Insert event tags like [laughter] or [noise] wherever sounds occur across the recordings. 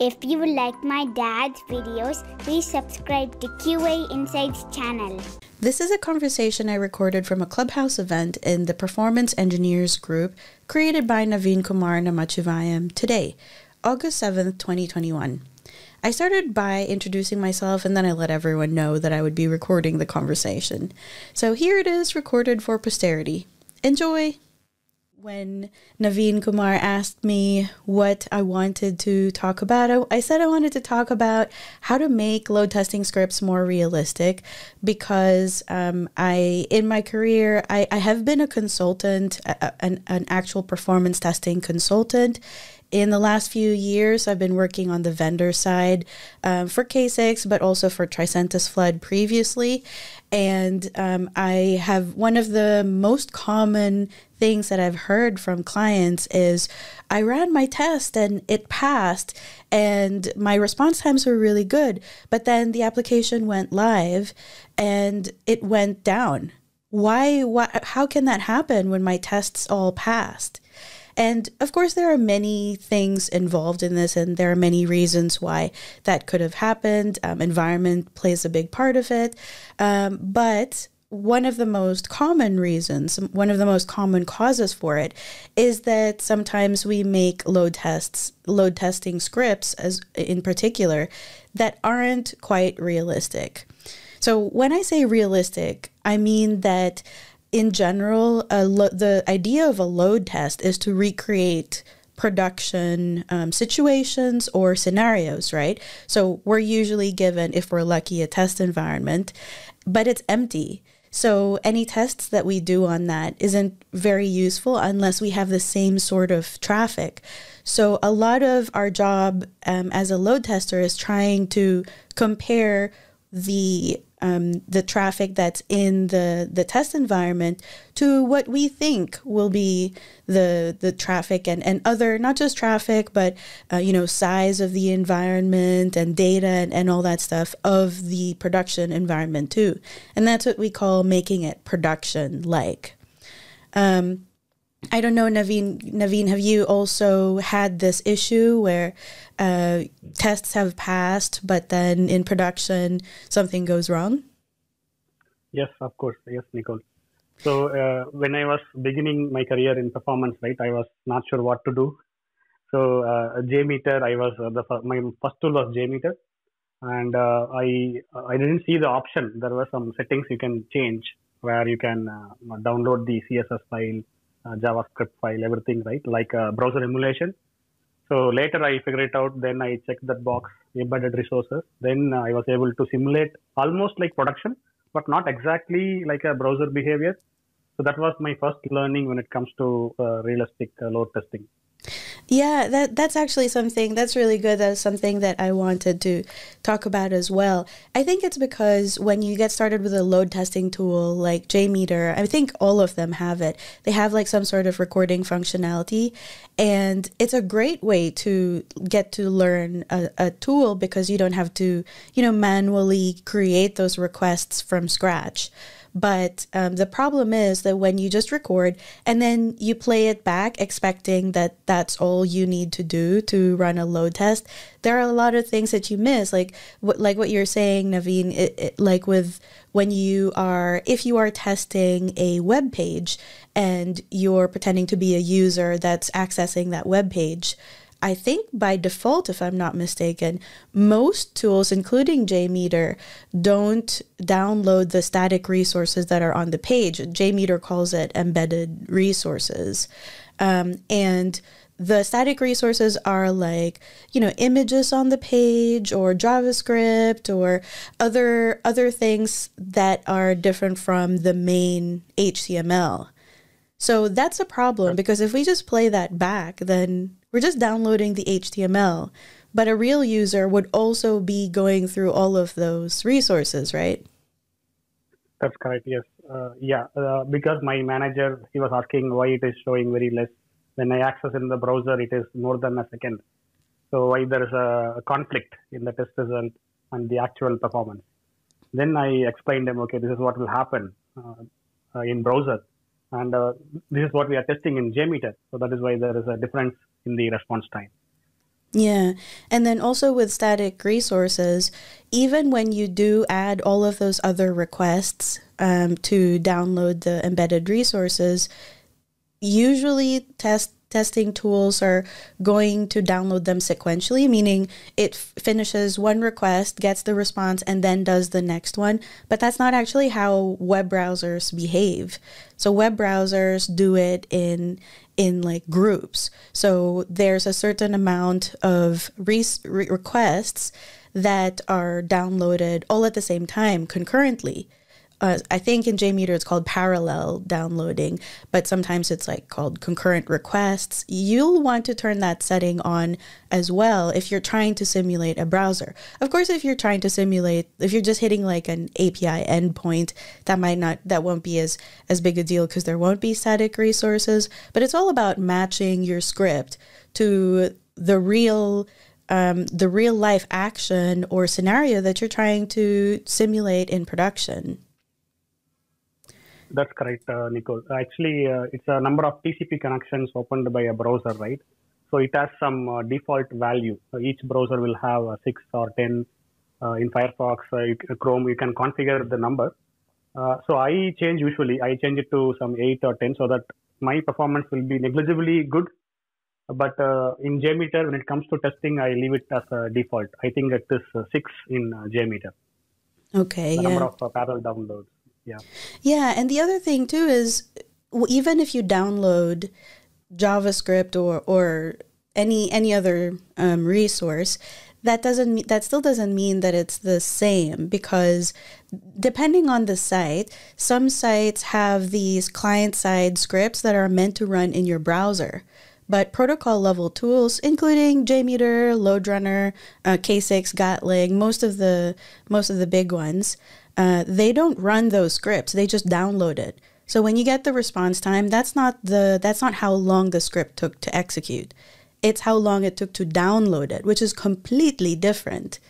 If you like my dad's videos, please subscribe to QA Insights channel. This is a conversation I recorded from a clubhouse event in the Performance Engineers group created by Naveen Kumar Namachivayam today, August 7th, 2021. I started by introducing myself and then I let everyone know that I would be recording the conversation. So here it is, recorded for posterity. Enjoy! When Naveen Kumar asked me what I wanted to talk about, I said I wanted to talk about how to make load testing scripts more realistic because um, I, in my career, I, I have been a consultant, a, an, an actual performance testing consultant in the last few years, I've been working on the vendor side um, for K6, but also for Tricentis Flood previously. And um, I have one of the most common things that I've heard from clients is I ran my test and it passed, and my response times were really good. But then the application went live and it went down. Why, why how can that happen when my tests all passed? And of course, there are many things involved in this, and there are many reasons why that could have happened. Um, environment plays a big part of it. Um, but one of the most common reasons, one of the most common causes for it, is that sometimes we make load tests, load testing scripts, as in particular, that aren't quite realistic. So when I say realistic, I mean that in general, lo- the idea of a load test is to recreate production um, situations or scenarios, right? So we're usually given, if we're lucky, a test environment, but it's empty. So any tests that we do on that isn't very useful unless we have the same sort of traffic. So a lot of our job um, as a load tester is trying to compare the um, the traffic that's in the, the test environment to what we think will be the the traffic and, and other not just traffic but uh, you know size of the environment and data and, and all that stuff of the production environment too. And that's what we call making it production like um, I don't know, Naveen. Naveen, have you also had this issue where uh, tests have passed, but then in production something goes wrong? Yes, of course. Yes, Nicole. So uh, when I was beginning my career in performance, right, I was not sure what to do. So uh, JMeter, I was uh, the my first tool was JMeter, and uh, I I didn't see the option. There were some settings you can change where you can uh, download the CSS file JavaScript file, everything, right? Like uh, browser emulation. So later I figured it out. Then I checked that box, embedded resources. Then uh, I was able to simulate almost like production, but not exactly like a browser behavior. So that was my first learning when it comes to uh, realistic uh, load testing. Yeah, that that's actually something that's really good. That's something that I wanted to talk about as well. I think it's because when you get started with a load testing tool like JMeter, I think all of them have it. They have like some sort of recording functionality, and it's a great way to get to learn a, a tool because you don't have to, you know, manually create those requests from scratch. But um, the problem is that when you just record and then you play it back expecting that that's all you need to do to run a load test, there are a lot of things that you miss. Like what, like what you're saying, Naveen, it, it, like with when you are, if you are testing a web page and you're pretending to be a user that's accessing that web page, I think by default, if I'm not mistaken, most tools, including JMeter, don't download the static resources that are on the page. JMeter calls it embedded resources. Um, and the static resources are like you know images on the page or javascript or other other things that are different from the main html so that's a problem because if we just play that back then we're just downloading the HTML, but a real user would also be going through all of those resources, right? That's correct. Yes. Uh, yeah. Uh, because my manager he was asking why it is showing very less when I access in the browser, it is more than a second. So why there is a conflict in the test result and the actual performance. Then I explained them, okay, this is what will happen uh, uh in browser, and uh, this is what we are testing in JMeter. So that is why there is a difference in the response time. Yeah. And then also with static resources, even when you do add all of those other requests um, to download the embedded resources, usually test testing tools are going to download them sequentially, meaning it finishes one request, gets the response, and then does the next one. But that's not actually how web browsers behave. So web browsers do it in in like groups. So there's a certain amount of re- requests that are downloaded all at the same time concurrently uh, I think in JMeter it's called parallel downloading, but sometimes it's like called concurrent requests. You'll want to turn that setting on as well if you're trying to simulate a browser. Of course, if you're trying to simulate, if you're just hitting like an API endpoint, that might not, that won't be as as big a deal because there won't be static resources. But it's all about matching your script to the real um, the real life action or scenario that you're trying to simulate in production. That's correct, uh, Nicole. Actually, uh, it's a number of TCP connections opened by a browser, right? So it has some uh, default value. So each browser will have a six or ten. Uh, in Firefox, uh, Chrome, you can configure the number. Uh, so I change usually. I change it to some eight or ten, so that my performance will be negligibly good. But in JMeter, when it comes to testing, I leave it as a default. I think it is six in JMeter. Okay. The yeah. number of parallel downloads yeah. Yeah and the other thing too is even if you download javascript or or any any other um, resource that doesn't mean that still doesn't mean that it's the same because depending on the site some sites have these client side scripts that are meant to run in your browser but protocol level tools including jmeter loadrunner uh, k6 gatling most of the most of the big ones uh, they don't run those scripts. They just download it. So when you get the response time that's not the that's not how long the script took to execute. It's how long it took to download it which is completely different.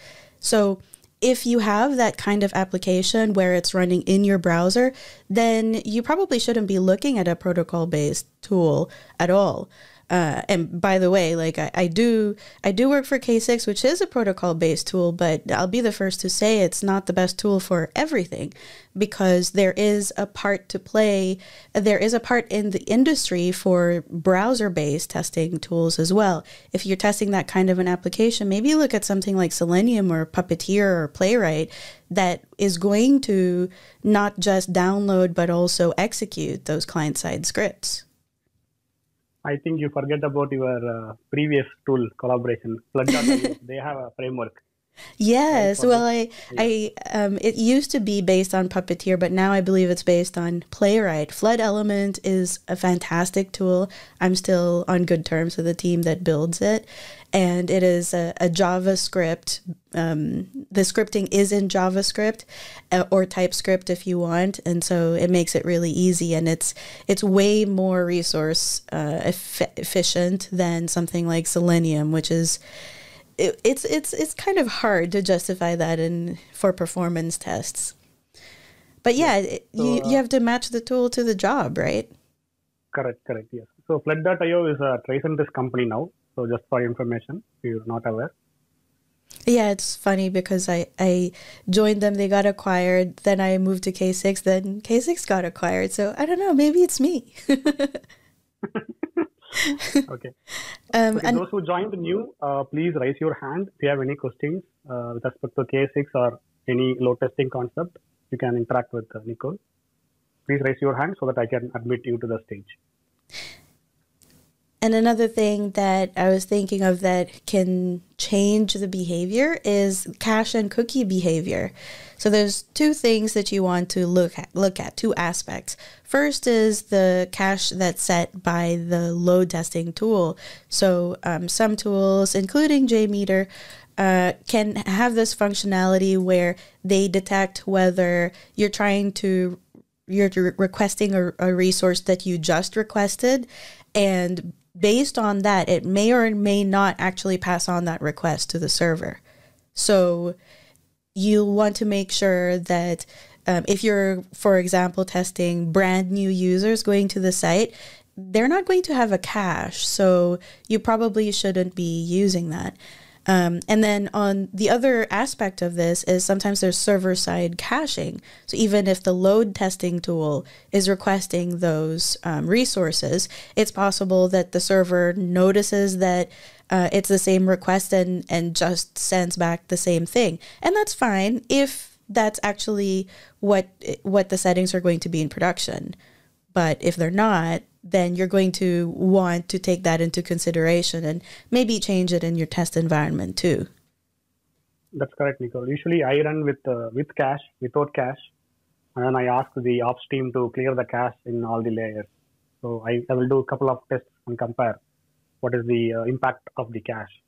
So if you have that kind of application where it's running in your browser then you probably shouldn't be looking at a protocol based tool at all uh, and by the way, like I, I do, I do work for K6, which is a protocol-based tool, but I'll be the first to say it's not the best tool for everything, because there is a part to play. There is a part in the industry for browser-based testing tools as well. If you're testing that kind of an application, maybe look at something like Selenium or Puppeteer or Playwright that is going to not just download but also execute those client-side scripts. I think you forget about your uh, previous tool collaboration, Flood.io. they have a framework. Yes, well, I. I, um, it used to be based on Puppeteer, but now I believe it's based on Playwright. Flood Element is a fantastic tool. I'm still on good terms with the team that builds it, and it is a, a JavaScript. Um, the scripting is in JavaScript uh, or TypeScript if you want, and so it makes it really easy. And it's it's way more resource uh, eff- efficient than something like Selenium, which is it, it's it's it's kind of hard to justify that in for performance tests. But yeah, so, you, you uh, have to match the tool to the job, right? Correct, correct, yes. So Flood.io is a Tricentis company now. So just for information, if you're not aware. Yeah, it's funny because I, I joined them, they got acquired, then I moved to K6, then K6 got acquired. So I don't know, maybe it's me. [laughs] [laughs] [laughs] okay. Um, okay. And those who joined new, uh, please raise your hand if you have any questions uh, with respect to K6 or any load testing concept. You can interact with uh, Nicole. Please raise your hand so that I can admit you to the stage. And another thing that I was thinking of that can change the behavior is cache and cookie behavior. So there's two things that you want to look at, look at two aspects. First is the cache that's set by the load testing tool. So um, some tools, including JMeter, uh, can have this functionality where they detect whether you're trying to you're requesting a, a resource that you just requested and based on that, it may or may not actually pass on that request to the server. So you want to make sure that um, if you're, for example, testing brand new users going to the site, they're not going to have a cache, so you probably shouldn't be using that. Um, and then on the other aspect of this is sometimes there's server side caching. So even if the load testing tool is requesting those um, resources, it's possible that the server notices that uh, it's the same request and, and just sends back the same thing. And that's fine if that's actually what what the settings are going to be in production. But if they're not, then you're going to want to take that into consideration and maybe change it in your test environment too. That's correct, Nicole. Usually I run with uh, with cache, without cache, and then I ask the ops team to clear the cache in all the layers. So I, I will do a couple of tests and compare what is the uh, impact of the cache.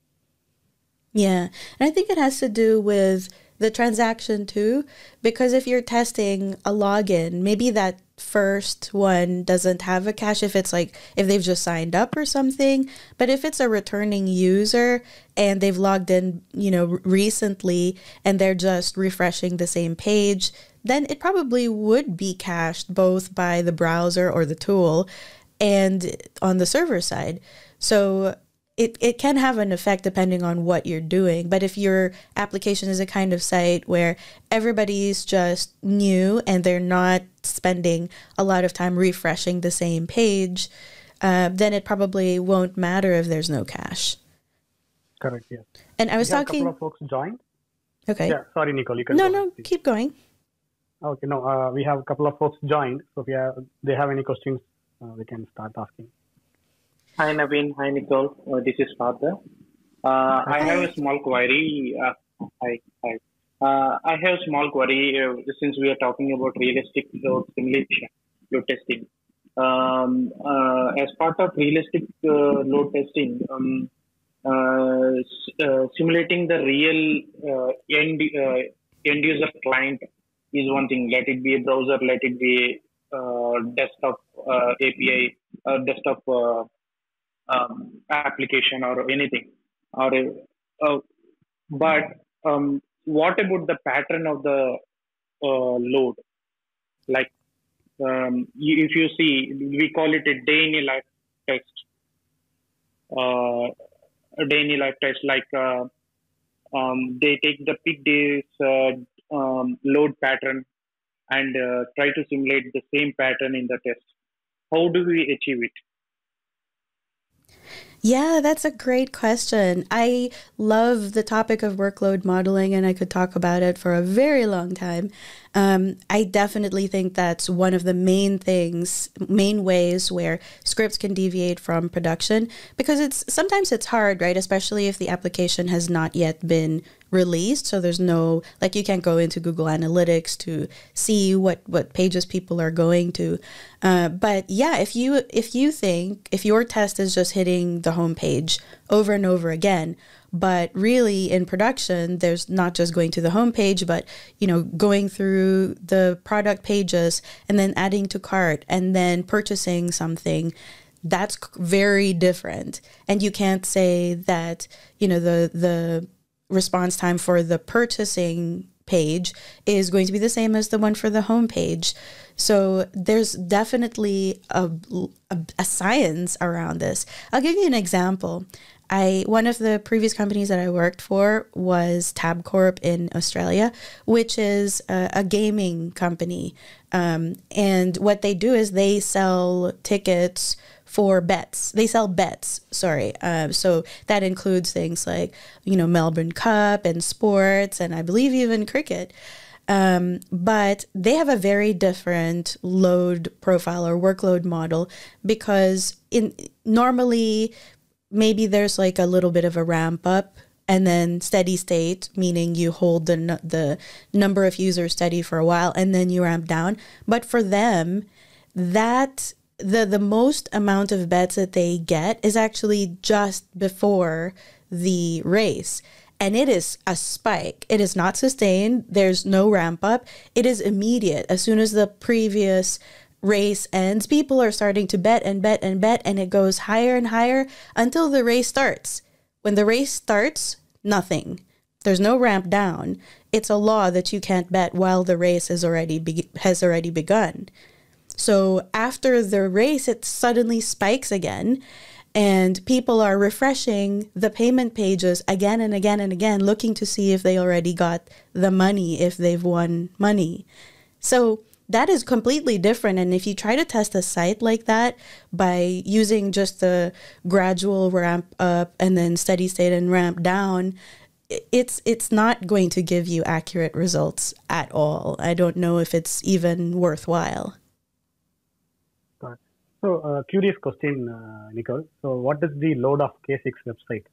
Yeah, and I think it has to do with the transaction too, because if you're testing a login, maybe that first one doesn't have a cache if it's like if they've just signed up or something. But if it's a returning user and they've logged in you know recently and they're just refreshing the same page then it probably would be cached both by the browser or the tool and on the server side. So it, it can have an effect depending on what you're doing. But if your application is a kind of site where everybody's just new and they're not spending a lot of time refreshing the same page, uh, then it probably won't matter if there's no cache. Correct. Yes. And I was talking. A couple of folks joined. Okay. Yeah. Sorry, Nicole. You can No, no, please. keep going. Okay. No. Uh, we have a couple of folks joined. So if you have, they have any questions, uh, we can start asking. Hi Naveen, hi Nicole. Uh, this is Father. Uh, I have a small query. Uh, hi, hi. Uh, I have a small query uh, since we are talking about realistic load simulation, load testing. Um, uh, as part of realistic uh, load testing, um, uh, uh, simulating the real uh, end uh, end user client is one thing. Let it be a browser, let it be a uh, desktop uh, API, desktop uh, um, application or anything. Or uh, but um, what about the pattern of the uh, load? Like um, you, if you see we call it a day in a life test. Uh, a day in a life test like uh, um, they take the peak days uh, um, load pattern and uh, try to simulate the same pattern in the test. How do we achieve it Yeah, that's a great question. I love the topic of workload modeling, and I could talk about it for a very long time. Um, I definitely think that's one of the main things, main ways where scripts can deviate from production because it's sometimes it's hard, right? Especially if the application has not yet been released, so there's no like you can't go into Google Analytics to see what what pages people are going to. Uh, but yeah, if you if you think if your test is just hitting the home page over and over again, but really in production there's not just going to the home page but you know going through the product pages and then adding to cart and then purchasing something that's very different and you can't say that you know the the response time for the purchasing page is going to be the same as the one for the home page. So there's definitely a, a, a science around this. I'll give you an example. I one of the previous companies that I worked for was Tabcorp in Australia, which is a, a gaming company. Um, and what they do is they sell tickets for bets. They sell bets. Sorry. Uh, so that includes things like you know Melbourne Cup and sports, and I believe even cricket. Um, but they have a very different load profile or workload model because in normally maybe there's like a little bit of a ramp up and then steady state meaning you hold the the number of users steady for a while and then you ramp down. But for them that the the most amount of bets that they get is actually just before the race. And it is a spike. It is not sustained. There's no ramp up. It is immediate. As soon as the previous race ends people are starting to bet and bet and bet and it goes higher and higher until the race starts when the race starts nothing there's no ramp down it's a law that you can't bet while the race has already be- has already begun So after the race, it suddenly spikes again. And people are refreshing the payment pages again and again and again, looking to see if they already got the money, if they've won money. So that is completely different. And if you try to test a site like that by using just the gradual ramp up and then steady state and ramp down, it's it's not going to give you accurate results at all. I don't know if it's even worthwhile. So, uh, curious question, uh, Nicole. So, what is the load of K6 website?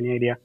Any idea?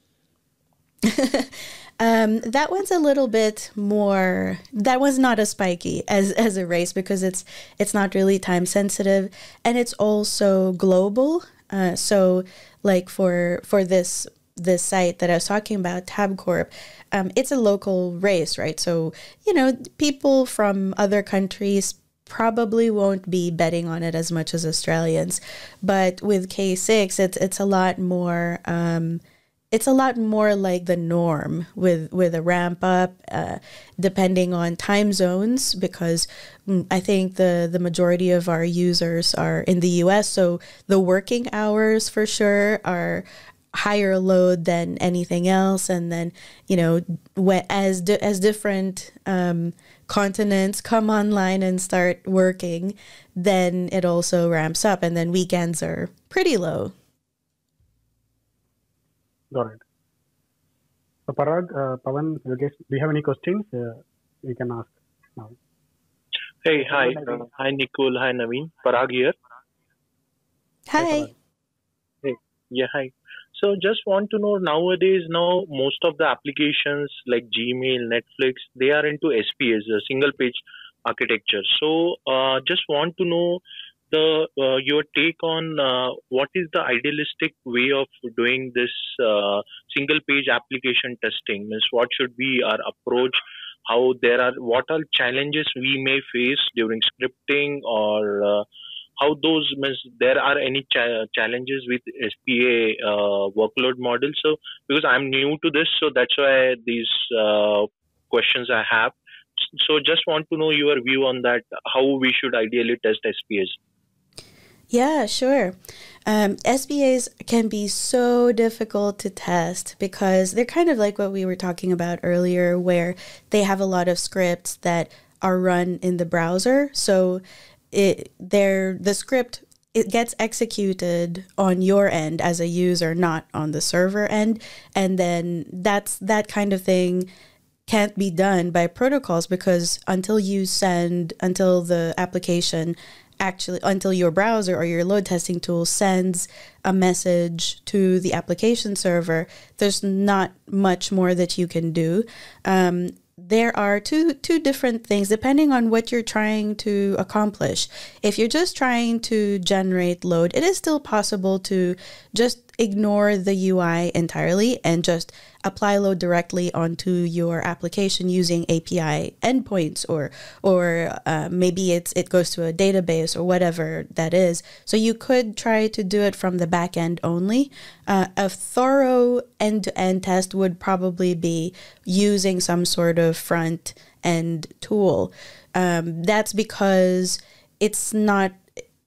[laughs] um, that one's a little bit more. That one's not as spiky as as a race because it's it's not really time sensitive, and it's also global. Uh, so, like for for this this site that I was talking about, Tabcorp, um, it's a local race, right? So you know, people from other countries probably won't be betting on it as much as Australians. But with K6, it's it's a lot more. Um, it's a lot more like the norm with with a ramp up, uh, depending on time zones. Because mm, I think the the majority of our users are in the U.S., so the working hours for sure are higher load than anything else. And then you know, as as different um, continents come online and start working, then it also ramps up, and then weekends are pretty low. Got it. So Parag, uh, Pavan, Yogesh, do you have any questions? Uh, you can ask now. Hey, hi. Uh, hi, Nicole. Hi, Naveen. Parag here. Hi. hi hey, yeah, hi. So just want to know nowadays now most of the applications like Gmail, Netflix, they are into SPS, a single page architecture. So uh, just want to know the uh, your take on uh, what is the idealistic way of doing this uh, single page application testing means what should be our approach how there are what are challenges we may face during scripting or uh, how those means there are any cha- challenges with SPA uh, workload model. So because I'm new to this, so that's why these uh, questions I have. So just want to know your view on that. How we should ideally test SPAs. Yeah, sure. Um, SPAs can be so difficult to test because they're kind of like what we were talking about earlier, where they have a lot of scripts that are run in the browser. So it there the script it gets executed on your end as a user not on the server end and then that's that kind of thing can't be done by protocols because until you send until the application actually until your browser or your load testing tool sends a message to the application server there's not much more that you can do um, there are two two different things depending on what you're trying to accomplish. If you're just trying to generate load, it is still possible to just ignore the UI entirely and just apply load directly onto your application using API endpoints or or uh, maybe it's it goes to a database or whatever that is. So you could try to do it from the back end only. Uh, a thorough end to end test would probably be using some sort of front end tool. Um, that's because it's not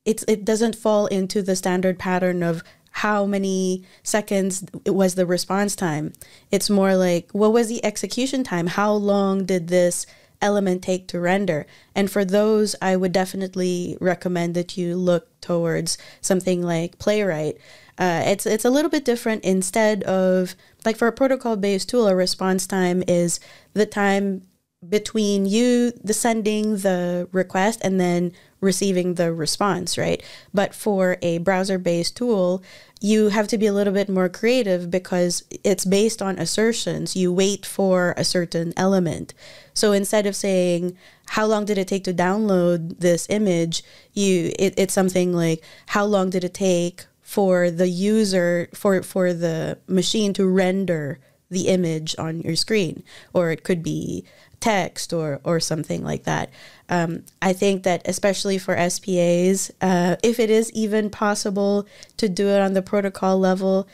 it's it doesn't fall into the standard pattern of how many seconds it was the response time. It's more like what was the execution time? How long did this element take to render? And for those, I would definitely recommend that you look towards something like Playwright. Uh, it's it's a little bit different. Instead of like for a protocol based tool, a response time is the time between you the sending the request and then receiving the response right? But for a browser based tool you have to be a little bit more creative because it's based on assertions. You wait for a certain element. So instead of saying how long did it take to download this image? you it, it's something like how long did it take for the user for for the machine to render the image on your screen? Or it could be text or or something like that. Um, I think that especially for SPAs, uh, if it is even possible to do it on the protocol level,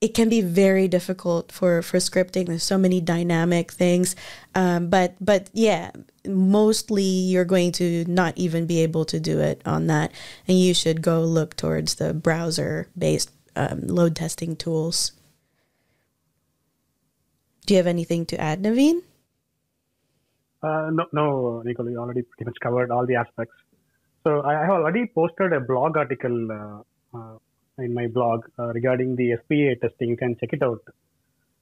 it can be very difficult for for scripting. There's so many dynamic things, um, but but yeah, mostly you're going to not even be able to do it on that, and you should go look towards the browser based um, load testing tools. Do you have anything to add, Naveen? Uh, no, no, Nicole, you already pretty much covered all the aspects. So I have already posted a blog article uh, uh, in my blog uh, regarding the SPA testing. You can check it out.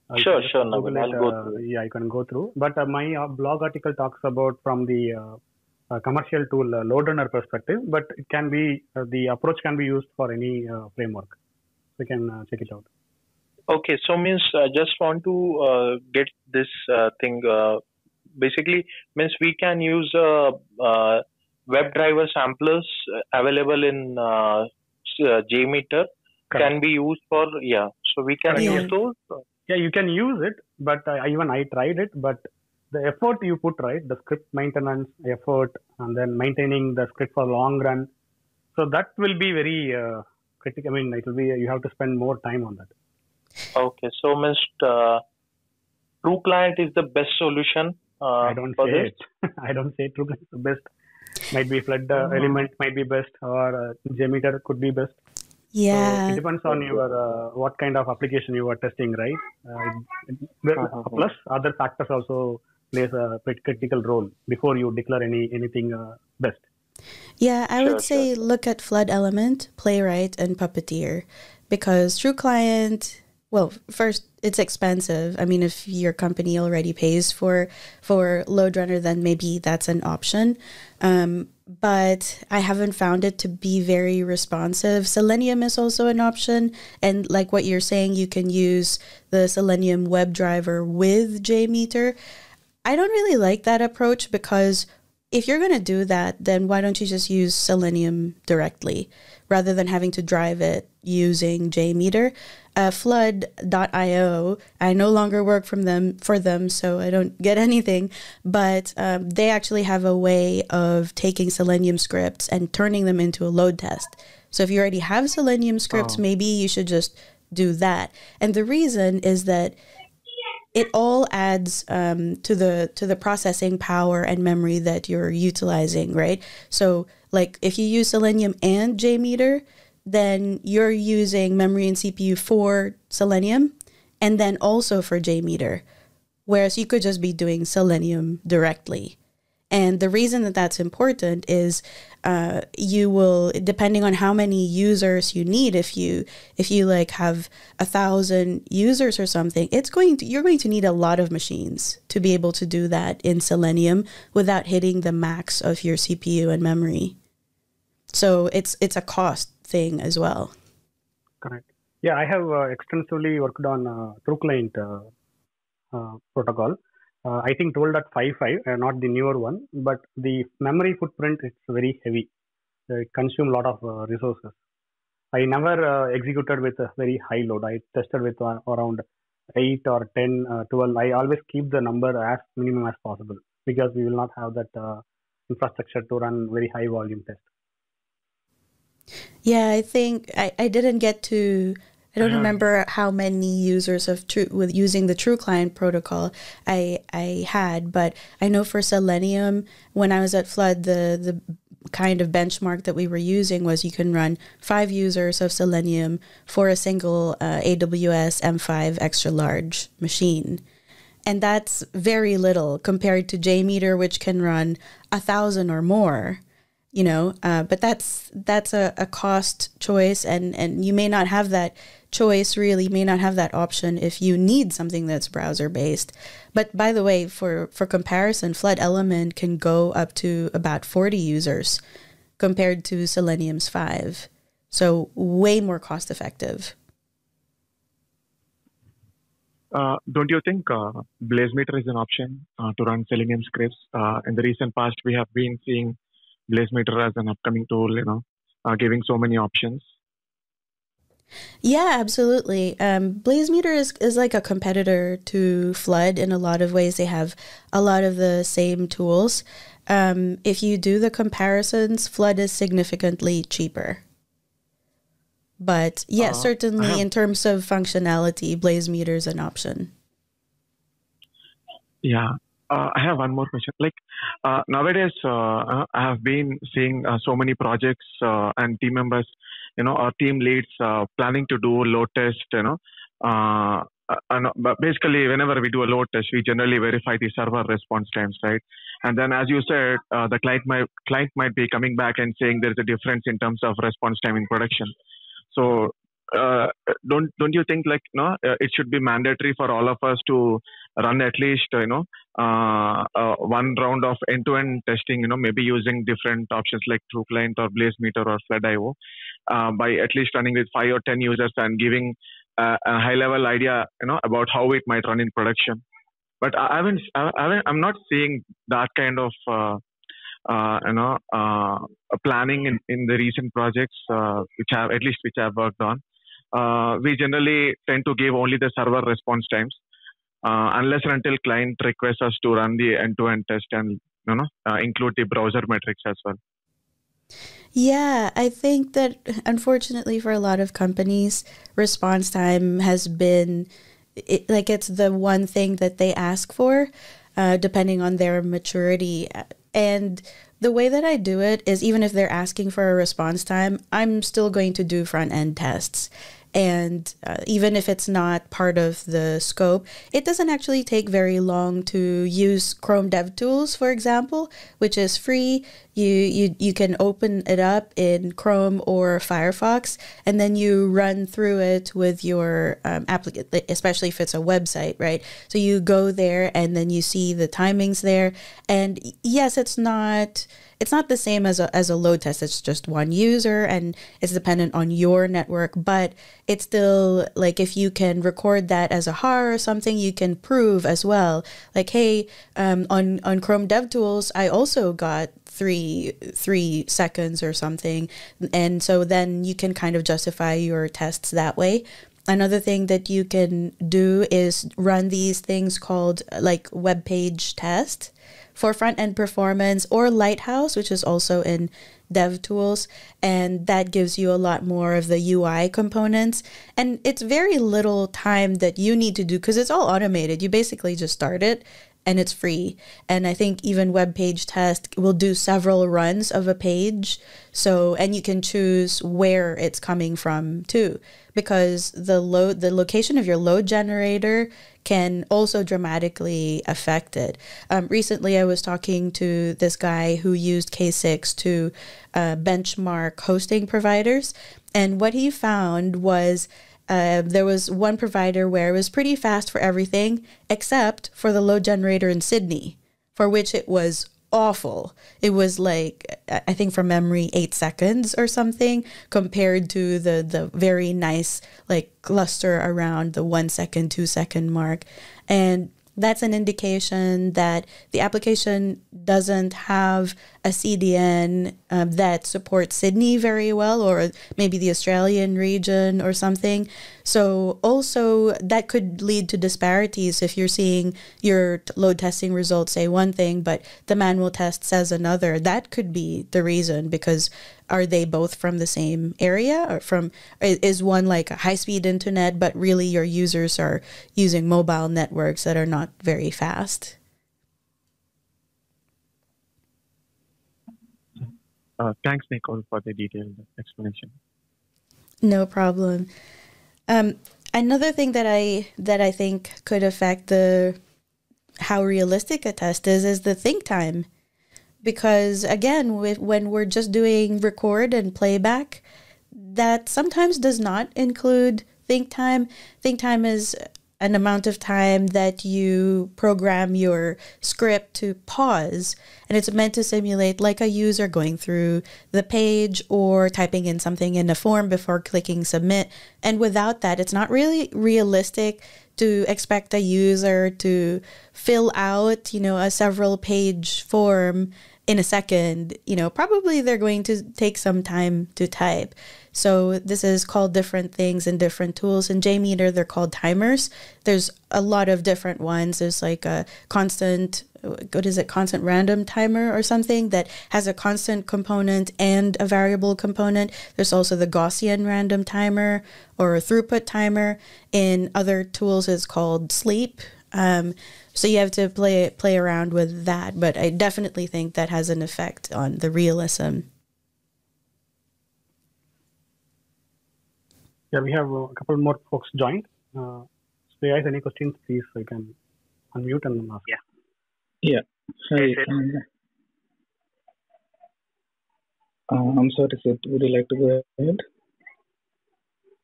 Uh, Sure, sure, it, I'll go through. Yeah, you can go through. But uh, my uh, blog article talks about from the uh, uh, commercial tool uh, LoadRunner perspective, but it can be uh, the approach can be used for any uh, framework. So you can uh, check it out. Okay, so means I just want to uh, get this uh, thing. Basically, means we can use uh, uh, WebDriver samplers available in uh, uh, JMeter Correct. can be used for yeah. So we can Yeah. use those. Yeah, you can use it, but uh, even I tried it, but the effort you put, right, the script maintenance effort, and then maintaining the script for long run, so that will be very uh, critical. I mean, it will be you have to spend more time on that. Okay, so Mr. uh, TruClient is the best solution. Uh, I don't say this. it. [laughs] I don't say True is the best. Might be flood uh, Mhm. element might be best, or uh, JMeter could be best. So Yeah. it depends on your uh, what kind of application you are testing, right? Uh, it- it- Uh-huh. Plus, other factors also plays a critical role before you declare any anything uh, best. Yeah, I Sure, would say look at Flood Element, Playwright, and Puppeteer because TruClient. Well, first, it's expensive. I mean, if your company already pays for for LoadRunner, then maybe that's an option. Um, but I haven't found it to be very responsive. Selenium is also an option, and like what you're saying, you can use the Selenium WebDriver with JMeter. I don't really like that approach because if you're going to do that, then why don't you just use Selenium directly rather than having to drive it using JMeter? Uh, Flood.io, I no longer work from them for them, so I don't get [laughs] anything. But um, they actually have a way of taking Selenium scripts and turning them into a load test. So if you already have Selenium scripts, maybe you should just do that. And the reason is that it all adds um, to the to the processing power and memory that you're utilizing, right? So, like if you use Selenium and JMeter, then you're using memory and CPU for Selenium, and then also for JMeter, whereas you could just be doing Selenium directly. And the reason that that's important is uh, you will, depending on how many users you need, if you if you like have a thousand users or something, it's going to you're going to need a lot of machines to be able to do that in Selenium without hitting the max of your CPU and memory. So it's it's a cost thing as well. Correct. Yeah, I have uh, extensively worked on uh, TruClient uh, uh, protocol. Uh, I think 12.55, uh, not the newer one, but the memory footprint is very heavy. It consumes a lot of resources. I never executed with a very high load. I tested with around 8 or 10, uh, 12. I always keep the number as minimum as possible because we will not have that infrastructure to run very high volume test. Yeah, I think I, I didn't get to I don't Uh-huh. remember how many users of true with using the TruClient protocol I I had, but I know for Selenium when I was at Flood the the kind of benchmark that we were using was you can run five users of Selenium for a single uh, AWS M5 extra large machine. And that's very little compared to JMeter, which can run a thousand or more you know uh, but that's that's a, a cost choice and and you may not have that choice really you may not have that option if you need something that's browser based. But by the way for for comparison flood element can go up to about 40 users compared to selenium's 5 so way more cost effective. Uh, don't you think uh, BlazeMeter is an option uh, to run Selenium scripts? Uh, in the recent past, we have been seeing BlazeMeter as an upcoming tool, you know, uh, giving so many options. Yeah, absolutely. Um, BlazeMeter is, is like a competitor to Flood in a lot of ways. They have a lot of the same tools. Um, if you do the comparisons, Flood is significantly cheaper. But yeah, Uh, certainly have- in terms of functionality, BlazeMeter is an option. Yeah. Uh, I have one more question. Like uh, nowadays, uh, uh, I have been seeing uh, so many projects uh, and team members, you know, or team leads planning to do load test. You know, and, basically, whenever we do a load test, we generally verify the server response times, right? And then, as you said, the client might client might be coming back and saying there's a difference in terms of response time in production. So uh, don't don't you think like no uh, it should be mandatory for all of us to run at least you know uh, uh, one round of end-to-end testing you know maybe using different options like TruClient or BlazeMeter or FloodIO uh, by at least running with five or ten users and giving a high-level idea you know about how it might run in production. But I haven't, I haven't I'm not seeing that kind of you know planning in, in the recent projects which have at least which I've worked on uh, we generally tend to give only the server response times uh, unless and until client requests us to run the end-to-end test and you know uh, include the browser metrics as well. Yeah, I think that unfortunately for a lot of companies, response time has been it, like it's the one thing that they ask for, uh, depending on their maturity. And the way that I do it is even if they're asking for a response time, I'm still going to do front end tests. And uh, even if it's not part of the scope, it doesn't actually take very long to use Chrome DevTools, for example, which is free. You, you you can open it up in Chrome or Firefox, and then you run through it with your um, especially if it's a website, right? So you go there, and then you see the timings there. And yes, it's not it's not the same as a, as a load test. It's just one user and it's dependent on your network, but it's still like if you can record that as a HAR or something, you can prove as well. Like, hey, um, on on Chrome DevTools, I also got three three seconds or something, and so then you can kind of justify your tests that way. Another thing that you can do is run these things called like WebPageTest for front end performance or Lighthouse, which is also in DevTools, and that gives you a lot more of the UI components. And it's very little time that you need to do because it's all automated. You basically just start it and it's free. And I think even WebPageTest will do several runs of a page. So and you can choose where it's coming from too because the load the location of your load generator can also dramatically affect it. Um, recently, I was talking to this guy who used K6 to uh, benchmark hosting providers, and what he found was uh, there was one provider where it was pretty fast for everything except for the load generator in Sydney, for which it was awful. It was like I think from memory 8 seconds or something compared to the the very nice like cluster around the 1 second 2 second mark and that's an indication that the application doesn't have a CDN um, that supports Sydney very well, or maybe the Australian region or something. So, also, that could lead to disparities if you're seeing your load testing results say one thing, but the manual test says another. That could be the reason because are they both from the same area or from is one like a high speed internet but really your users are using mobile networks that are not very fast Uh, thanks, Nicole, for the detailed explanation. no problem. Um, another thing that i that i think could affect the how realistic a test is is the think time. Because again with, when we're just doing record and playback that sometimes does not include think time. Think time is an amount of time that you program your script to pause and it's meant to simulate like a user going through the page or typing in something in a form before clicking submit. And without that it's not really realistic to expect a user to fill out you know a several page form in a second. You know probably they're going to take some time to type So this is called different things in different tools. In JMeter, they're called timers. There's a lot of different ones. There's like a constant, what is it, constant random timer or something that has a constant component and a variable component. There's also the Gaussian random timer or a throughput timer. In other tools, it's called sleep. Um, so you have to play play around with that, but I definitely think that has an effect on the realism. Yeah, we have a couple more folks joined. Uh, so if you guys any questions, please you can unmute and ask. Yeah. Yeah. Hi. Yes, um, uh, I'm sorry, Sid. Would you like to go ahead?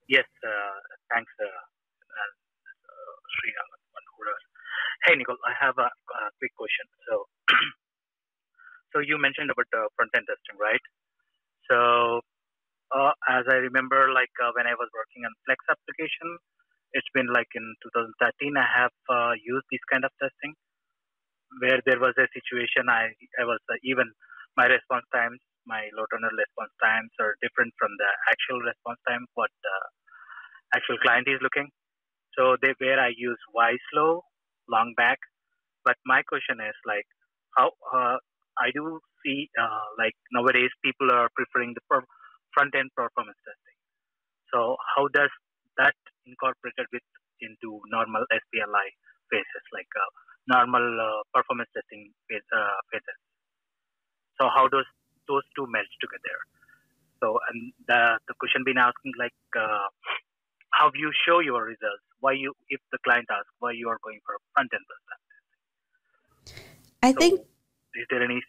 Yes, uh, thanks, uh, uh, Sri Hey, Nicole, I have a, a quick question. So, [clears throat] so you mentioned about uh, front-end testing, right? So, uh, as I remember, like uh, when I was working on Flex application, it's been like in 2013, I have uh, used this kind of testing where there was a situation I, I was uh, even my response times, my LoadRunner response times are different from the actual response time what the actual client is looking. So they where I use YSlow long back, but my question is like how uh, I do see uh, like nowadays people are preferring the per- front end performance testing. So how does that incorporated with into normal SPLI phases like uh, normal uh, performance testing phase, uh, phases? So how does those two merge together? So and the the question been asking like uh, how you show your results? Why you if the client asks why you are going for front end plus I So, think Is there any?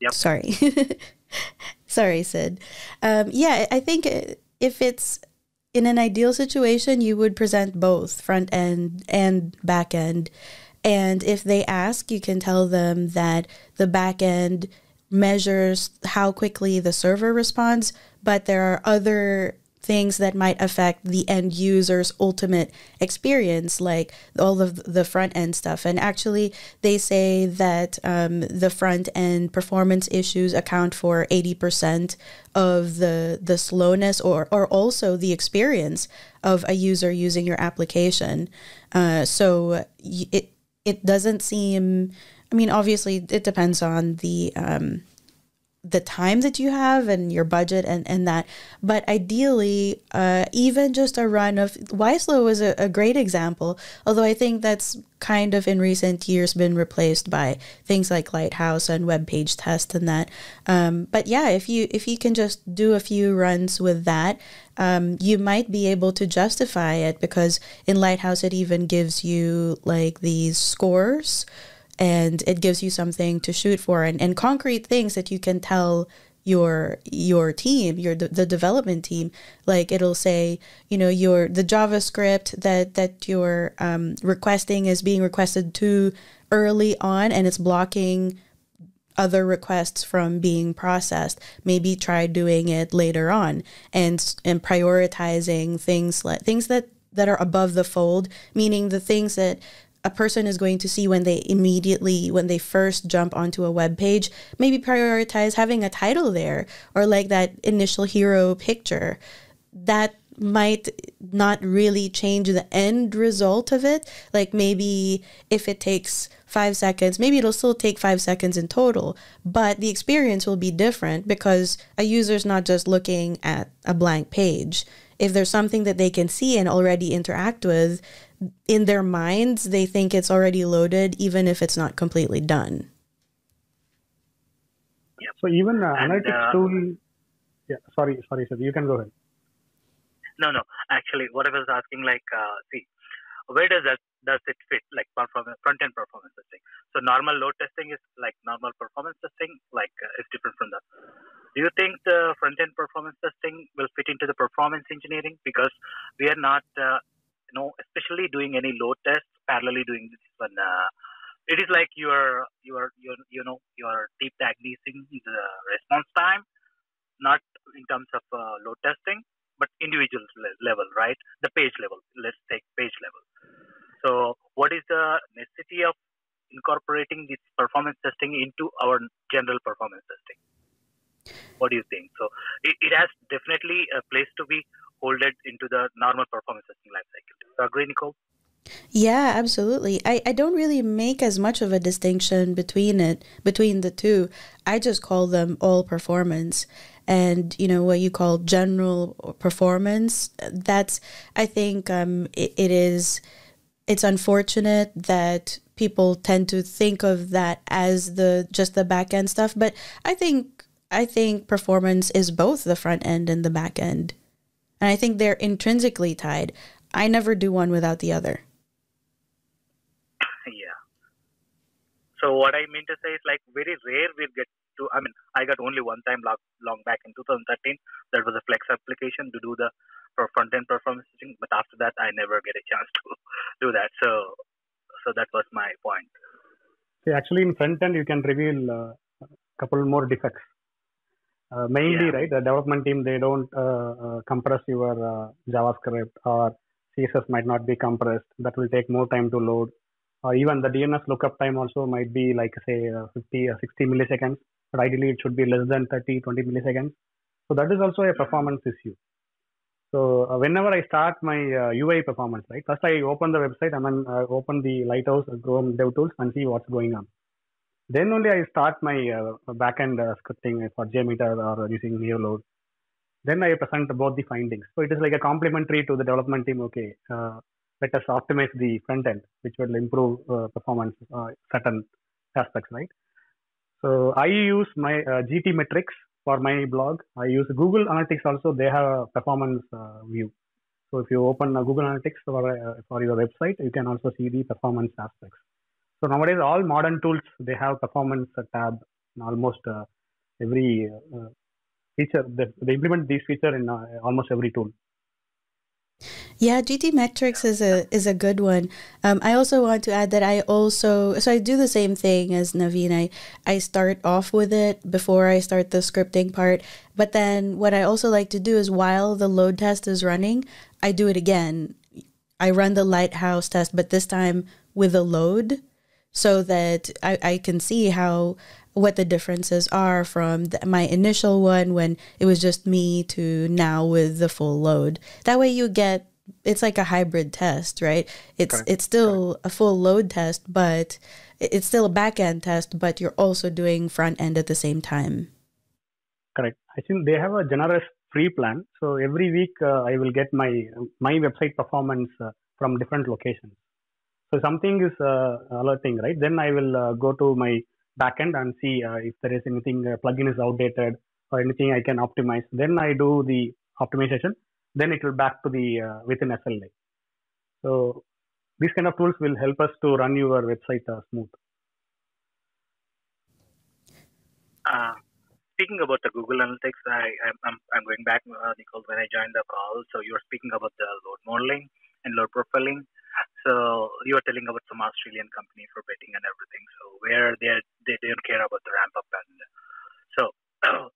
Yep. Sorry. [laughs] [laughs] Sorry, Sid. Um, yeah, I think if it's in an ideal situation, you would present both front end and back end. And if they ask, you can tell them that the back end measures how quickly the server responds, but there are other things that might affect the end user's ultimate experience, like all of the front end stuff. And actually, they say that um, the front end performance issues account for 80% of the, the slowness or, or also the experience of a user using your application. Uh, so it, it doesn't seem, I mean, obviously, it depends on the. Um, the time that you have and your budget and, and that. But ideally, uh, even just a run of YSlow is a, a great example, although I think that's kind of in recent years been replaced by things like Lighthouse and WebPageTest and that. Um, but yeah, if you if you can just do a few runs with that, um, you might be able to justify it because in Lighthouse it even gives you like these scores and it gives you something to shoot for and, and concrete things that you can tell your your team your the development team. Like it'll say you know your the javascript that that you're um, requesting is being requested too early on and it's blocking other requests from being processed. Maybe try doing it later on and and prioritizing things like things that that are above the fold meaning the things that a person is going to see when they immediately when they first jump onto a web page maybe prioritize having a title there or like that initial hero picture. That might not really change the end result of it. Like maybe if it takes 5 seconds maybe it'll still take 5 seconds in total but the experience will be different because a user's not just looking at a blank page. If there's something that they can see and already interact with in their minds they think it's already loaded even if it's not completely done So even uh, And, analytics uh, tool. Yeah, sorry, sorry, sir. You can go ahead. No, no. Actually, what I was asking, like, uh, see, where does that does it fit, like, performance front end performance testing? So normal load testing is like normal performance testing, like, uh, is different from that. Do you think the front end performance testing will fit into the performance engineering? Because we are not, uh, you know, especially doing any load tests, parallelly doing this one. Uh, it is like you're you're you're you know you're deep diagnosing the response time, not in terms of uh, load testing, but individual le- level, right? The page level. Let's take page level. So, what is the necessity of incorporating this performance testing into our general performance testing? What do you think? So it, it has definitely a place to be holded into the normal performance testing life cycle. Do you agree, Nicole? Yeah, absolutely. I, I don't really make as much of a distinction between it between the two. I just call them all performance. And you know what you call general performance, that's I think um it, it is it's unfortunate that people tend to think of that as the just the back end stuff, but I think I think performance is both the front end and the back end. And I think they're intrinsically tied. I never do one without the other. yeah. So what I mean to say is like very rare we get to. I mean, I got only one time long, long back in 2013. That was a Flex application to do the for front end performance testing. But after that, I never get a chance [laughs] to do that. So, so that was my point. See, actually, in front end, you can reveal uh, a couple more defects. Uh, mainly, Yeah. right, the development team they don't uh, uh, compress your uh, JavaScript or CSS might not be compressed. That will take more time to load. Or even the DNS lookup time also might be like say uh, 50 or 60 milliseconds, but ideally it should be less than 30, 20 milliseconds. So that is also a performance issue. So uh, whenever I start my uh, UI performance, right, first I open the website and then uh, open the Lighthouse Chrome DevTools and see what's going on. Then only I start my uh, backend uh, scripting for JMeter or using Neoload. Then I present both the findings. So it is like a complementary to the development team. Okay, uh, let us optimize the front end, which will improve uh, performance uh, certain aspects, right? So I use my uh, GTmetrix for my blog. I use Google Analytics also. They have a performance view. So if you open Google Analytics for for your website, you can also see the performance aspects. So nowadays, all modern tools they have performance tab in almost uh, every uh, feature. They, they implement these feature in uh, almost every tool. Yeah, GTmetrix is a is a good one. Um, I also want to add that I also so I do the same thing as Naveen. I I start off with it before I start the scripting part. But then what I also like to do is while the load test is running, I do it again. I run the lighthouse test, but this time with a load, so that I, I can see how what the differences are from the, my initial one when it was just me to now with the full load. That way you get it's like a hybrid test, right? It's Correct. it's still a full load test, but it's still a back end test, but you're also doing front end at the same time. Correct. I think they have a generous free plan. So every week uh, I will get my my website performance uh, from different locations. So something is uh, alerting, right? Then I will uh, go to my backend and see uh, if there is anything plugin is outdated or anything I can optimize. Then I do the optimization. Then it will back to the within SLA. So these kind of tools will help us to run your website smooth. Uh, speaking about the Google Analytics, I, I'm, I'm, I'm going back, uh, Nicole, when I joined the call. So you were speaking about the load modeling and load profiling. So you were telling about some Australian company for betting and everything. So where they they don't care about the ramp up and so [clears throat]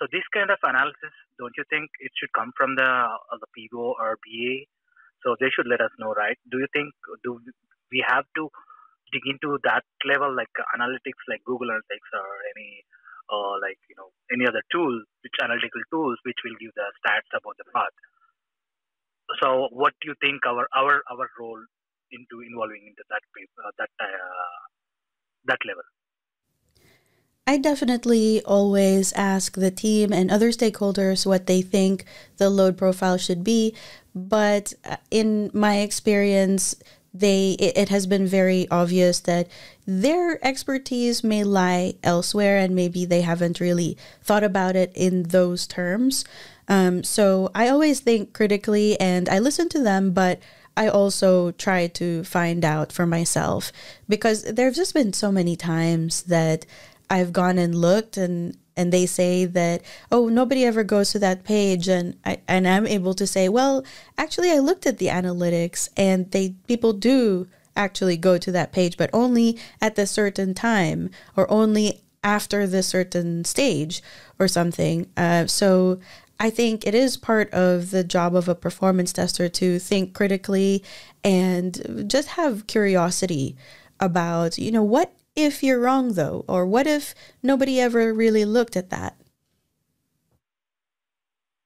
so this kind of analysis, don't you think it should come from the uh, the PO or BA? So they should let us know, right? Do you think do we have to dig into that level, like uh, analytics, like Google Analytics or any or like you know any other tool, which analytical tools which will give the stats about the path. So, what do you think our our our role into involving into that uh, that uh, that level? I definitely always ask the team and other stakeholders what they think the load profile should be, but uh, in my experience, they it, it has been very obvious that their expertise may lie elsewhere and maybe they haven't really thought about it in those terms. Um, so I always think critically and I listen to them, but I also try to find out for myself because there have just been so many times that I've gone and looked and and they say that oh nobody ever goes to that page. And I and I'm able to say well actually I looked at the analytics and they people do actually go to that page but only at the certain time or only after the certain stage or something. Uh, so I think it is part of the job of a performance tester to think critically and just have curiosity about, you know, what if you're wrong though? Or what if nobody ever really looked at that?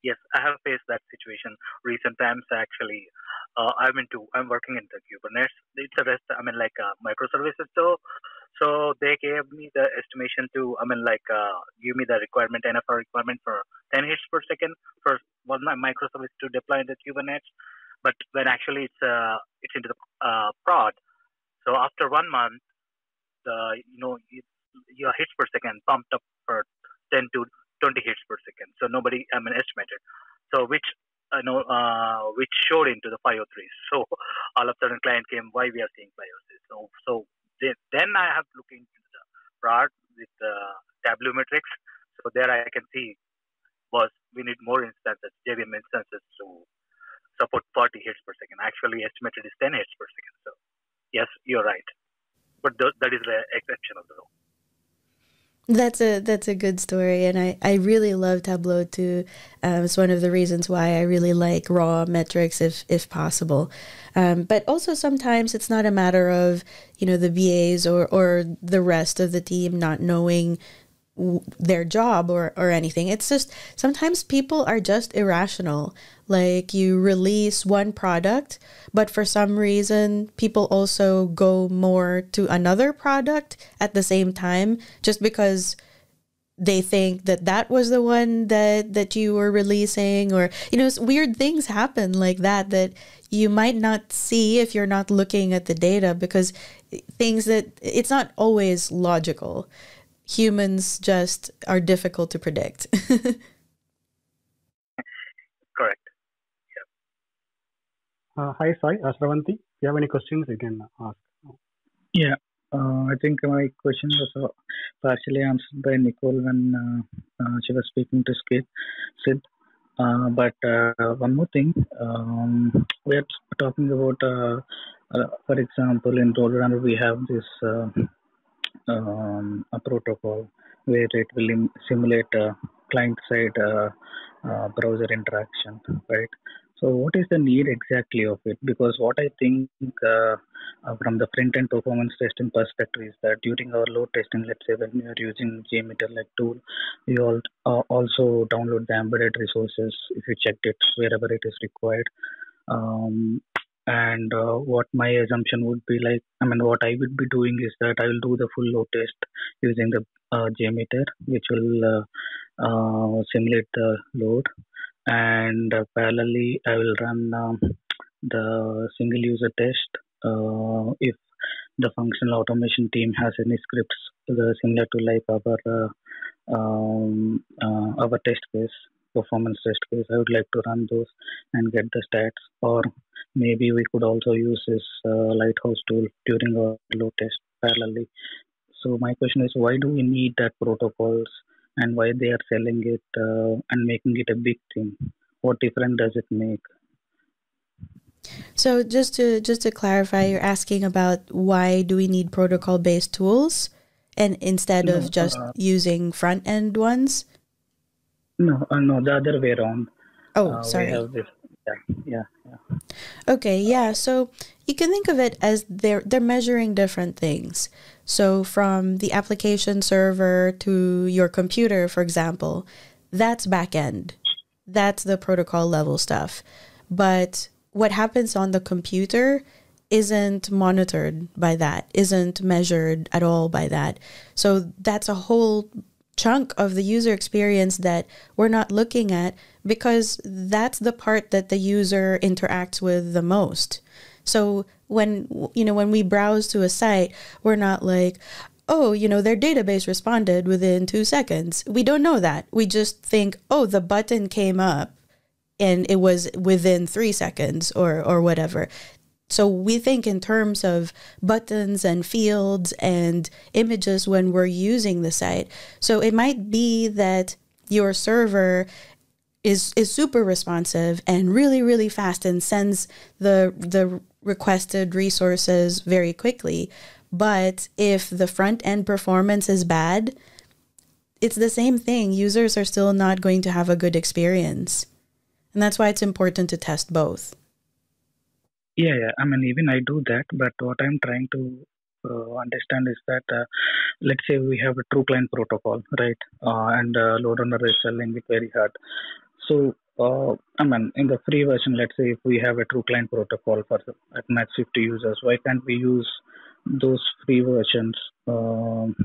yes, I have faced that situation recent times actually. Uh, I'm into I'm working into Kubernetes. It's a rest. I mean like uh, microservices. So so they gave me the estimation to I mean like uh, give me the requirement NFR requirement for 10 hits per second for one microservice to deploy into Kubernetes. But when actually it's uh, it's into the uh, prod, so after one month, the you know your hits per second pumped up for 10 to 20 hits per second. So nobody I mean estimated. So which I know uh, which showed into the 503s. [laughs] So all of a sudden client came, why we are seeing 503s. So so they, then I have to look into the prod with the Tableau metrics. So there I can see was we need more instances, to support 40 hits per second. Actually estimated is 10 hits per second. So yes, you're right. But th- that is the exception of the rule. That's a that's a good story, and I, I really love Tableau too. Um, it's one of the reasons why I really like raw metrics, if if possible. Um, but also sometimes it's not a matter of you know the VAs or or the rest of the team not knowing their job or, or anything. It's just sometimes people are just irrational. Like you release one product, but for some reason, people also go more to another product at the same time just because they think that that was the one that that you were releasing or you know weird things happen like that that you might not see if you're not looking at the data because eh, things that it's not always logical humans just are difficult to predict. [laughs] Correct. Uh, hi, Sai, Asravanti. If you have any questions, you can ask. Yeah, uh, I think my question was uh, partially answered by Nicole when uh, uh, she was speaking to Skid, Sid. Uh, but one more thing, um, we are talking about, for example, in LoadRunner we have this um, a protocol where it will Im- simulate a client side uh, uh, browser interaction, right? So, what is the need exactly of it? Because what I think uh, uh from the front end performance testing perspective is that during our load testing, let's say when you are using JMeter like tool, you all, uh, also download the embedded resources if you checked it wherever it is required. Um, and uh, what my assumption would be like i mean what i would be doing is that i will do the full load test using the uh, jmeter which will uh, uh, simulate the load. And uh, parallelly i will run um, the single user test uh, if the functional automation team has any scripts similar to like our um, our test case performance test case i would like to run those and get the stats or maybe we could also use this uh, lighthouse tool during our load test parallelly. So my question is, why do we need that protocols and why they are selling it uh, and making it a big thing? What difference does it make? So just to just to clarify, you're asking about why do we need protocol based tools and instead no, of just uh, using front end ones? No, uh, no, the other way around. Oh, uh, sorry. This yeah, yeah, yeah. Okay, yeah. So you can think of it as they're they're measuring different things. So from the application server to your computer, for example, that's back end. That's the protocol level stuff. But what happens on the computer isn't monitored by that, isn't measured at all by that. So that's a whole chunk of the user experience that we're not looking at because that's the part that the user interacts with the most. So when you know when we browse to a site, we're not like, oh, you know, their database responded within 2 seconds. We don't know that. We just think, oh, the button came up and it was within 3 seconds or or whatever. So we think in terms of buttons and fields and images when we're using the site. So it might be that your server is is super responsive and really really fast and sends the the requested resources very quickly. But if the front end performance is bad, it's the same thing. Users are still not going to have a good experience. And that's why it's important to test both. Yeah, yeah. I mean, even I do that, but what I'm trying to uh, understand is that uh, let's say we have a TruClient protocol, right? Uh, and uh, LoadRunner is selling it very hard. So uh, I mean, in the free version, let's say if we have a TruClient protocol for at max 50 users, why can't we use those free versions? Um,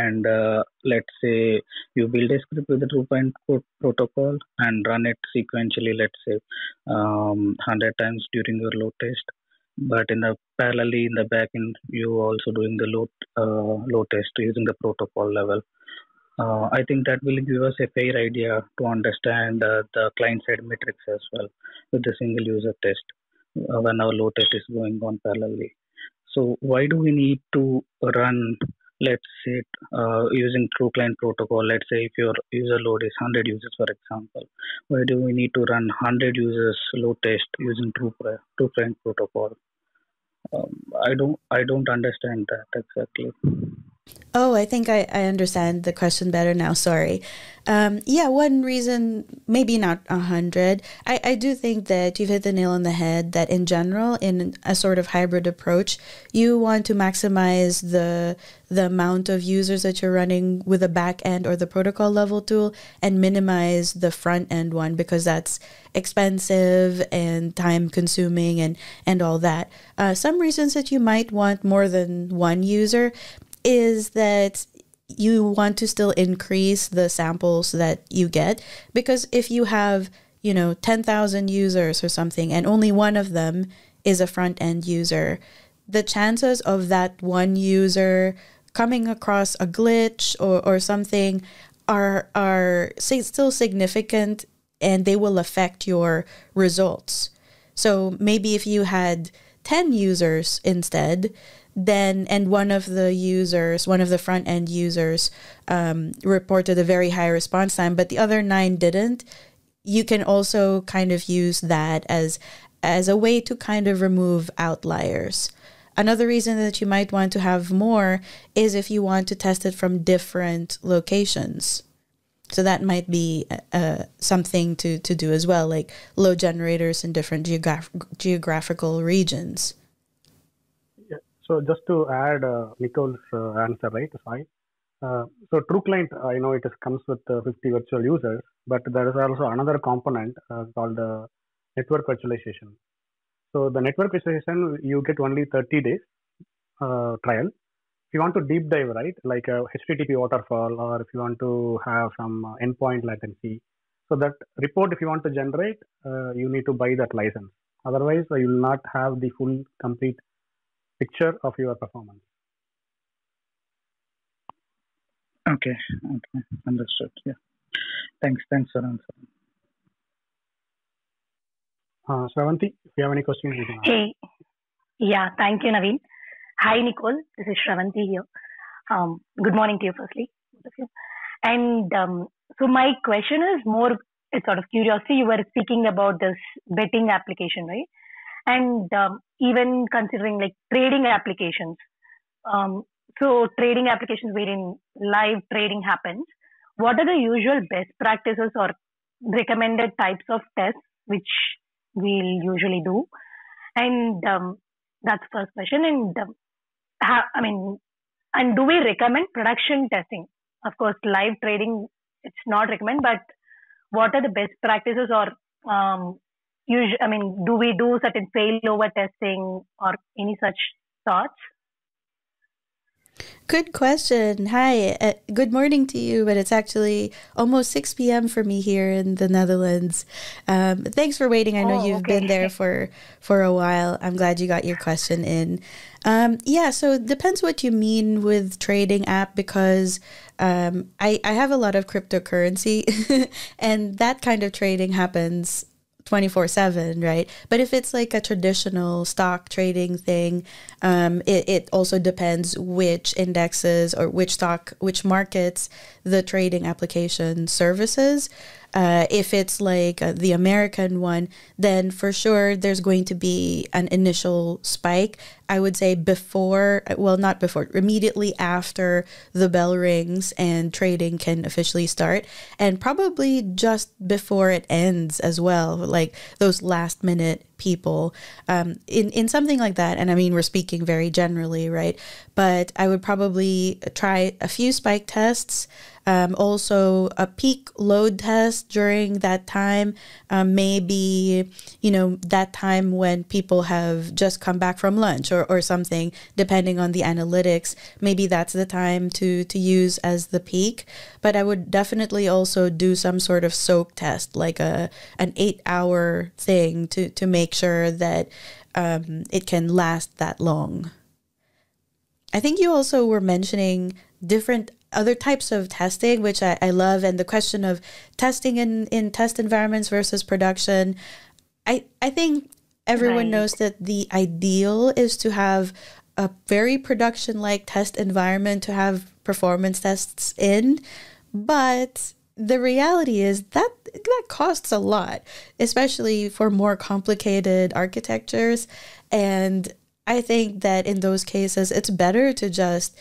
and uh, let's say you build a script with the TruClient protocol and run it sequentially, let's say um, 100 times during your load test. But in the parallelly in the backend, you also doing the load uh, load test using the protocol level uh, I think that will give us a fair idea to understand uh, the client side metrics as well with the single user test uh, when our load test is going on parallelly. So why do we need to run, let's say, uh, using TruClient protocol? Let's say if your user load is 100 users, for example, why do we need to run 100 users load test using true, TruClient protocol? Um, I don't, I don't understand that exactly. Oh, I think I, I understand the question better now. Sorry. Um, yeah, one reason, maybe not a hundred. I, I do think that you've hit the nail on the head that in general, in a sort of hybrid approach, you want to maximize the the amount of users that you're running with a back end or the protocol level tool and minimize the front end one because that's expensive and time consuming and, and all that. Uh, some reasons that you might want more than one user is that you want to still increase the samples that you get. Because if you have you know 10,000 users or something and only one of them is a front end user the chances of that one user coming across a glitch or, or something are are still significant and they will affect your results. So maybe if you had 10 users instead then and one of the users one of the front end users um, reported a very high response time but the other nine didn't. You can also kind of use that as as a way to kind of remove outliers. Another reason that you might want to have more is if you want to test it from different locations. So that might be uh, something to, to do as well like load generators in different geograph- geographical regions so just to add uh, Nicole's uh, answer, right, Sai? Uh, so TruClient, I know it is, comes with uh, 50 virtual users, but there is also another component uh, called uh, network virtualization. So the network virtualization, you get only 30 days trial. If you want to deep dive, right, like a HTTP waterfall, or if you want to have some endpoint latency, so that report, if you want to generate, you need to buy that license. Otherwise, you will not have the full complete picture of your performance. Okay, okay, understood. Yeah, thanks, thanks for answering. Uh, Shravanti, if you have any questions, you can ask. Hey, yeah, thank you, Naveen. Hi, Nicole. This is Shravanti here. Um, good morning to you, firstly, both of you. And um, so my question is more, it's sort of curiosity. You were speaking about this betting application, right? And um, even considering like trading applications. Um, so trading applications wherein live trading happens. What are the usual best practices or recommended types of tests which we'll usually do? And um, that's the first question. And um, ha- I mean, and do we recommend production testing? Of course, live trading it's not recommended, but what are the best practices or um, usually, I mean, do we do certain failover testing or any such thoughts? Good question. Hi. Uh, good morning to you, but it's actually almost 6 p.m. for me here in the Netherlands. Um, thanks for waiting. I know oh, you've okay. been there for, for a while. I'm glad you got your question in. Um, yeah, so it depends what you mean with trading app because um, I, I have a lot of cryptocurrency [laughs] and that kind of trading happens 24 7 right? But if it's like a traditional stock trading thing um, it, it also depends which indexes or which stock which markets the trading application services uh, if it's like uh, the American one, then for sure there's going to be an initial spike. I would say before, well, not before, immediately after the bell rings and trading can officially start, and probably just before it ends as well, like those last minute people um, in in something like that. And I mean, we're speaking very generally, right? But I would probably try a few spike tests. Um, also, a peak load test during that time, um, maybe, you know, that time when people have just come back from lunch or, or something, depending on the analytics. Maybe that's the time to, to use as the peak. But I would definitely also do some sort of soak test, like a an eight hour thing to, to make sure that um, it can last that long. I think you also were mentioning different other types of testing, which I, I love, and the question of testing in, in test environments versus production. I, I think everyone Right. knows that the ideal is to have a very production like test environment to have performance tests in, but the reality is that that costs a lot, especially for more complicated architectures. And I think that in those cases, it's better to just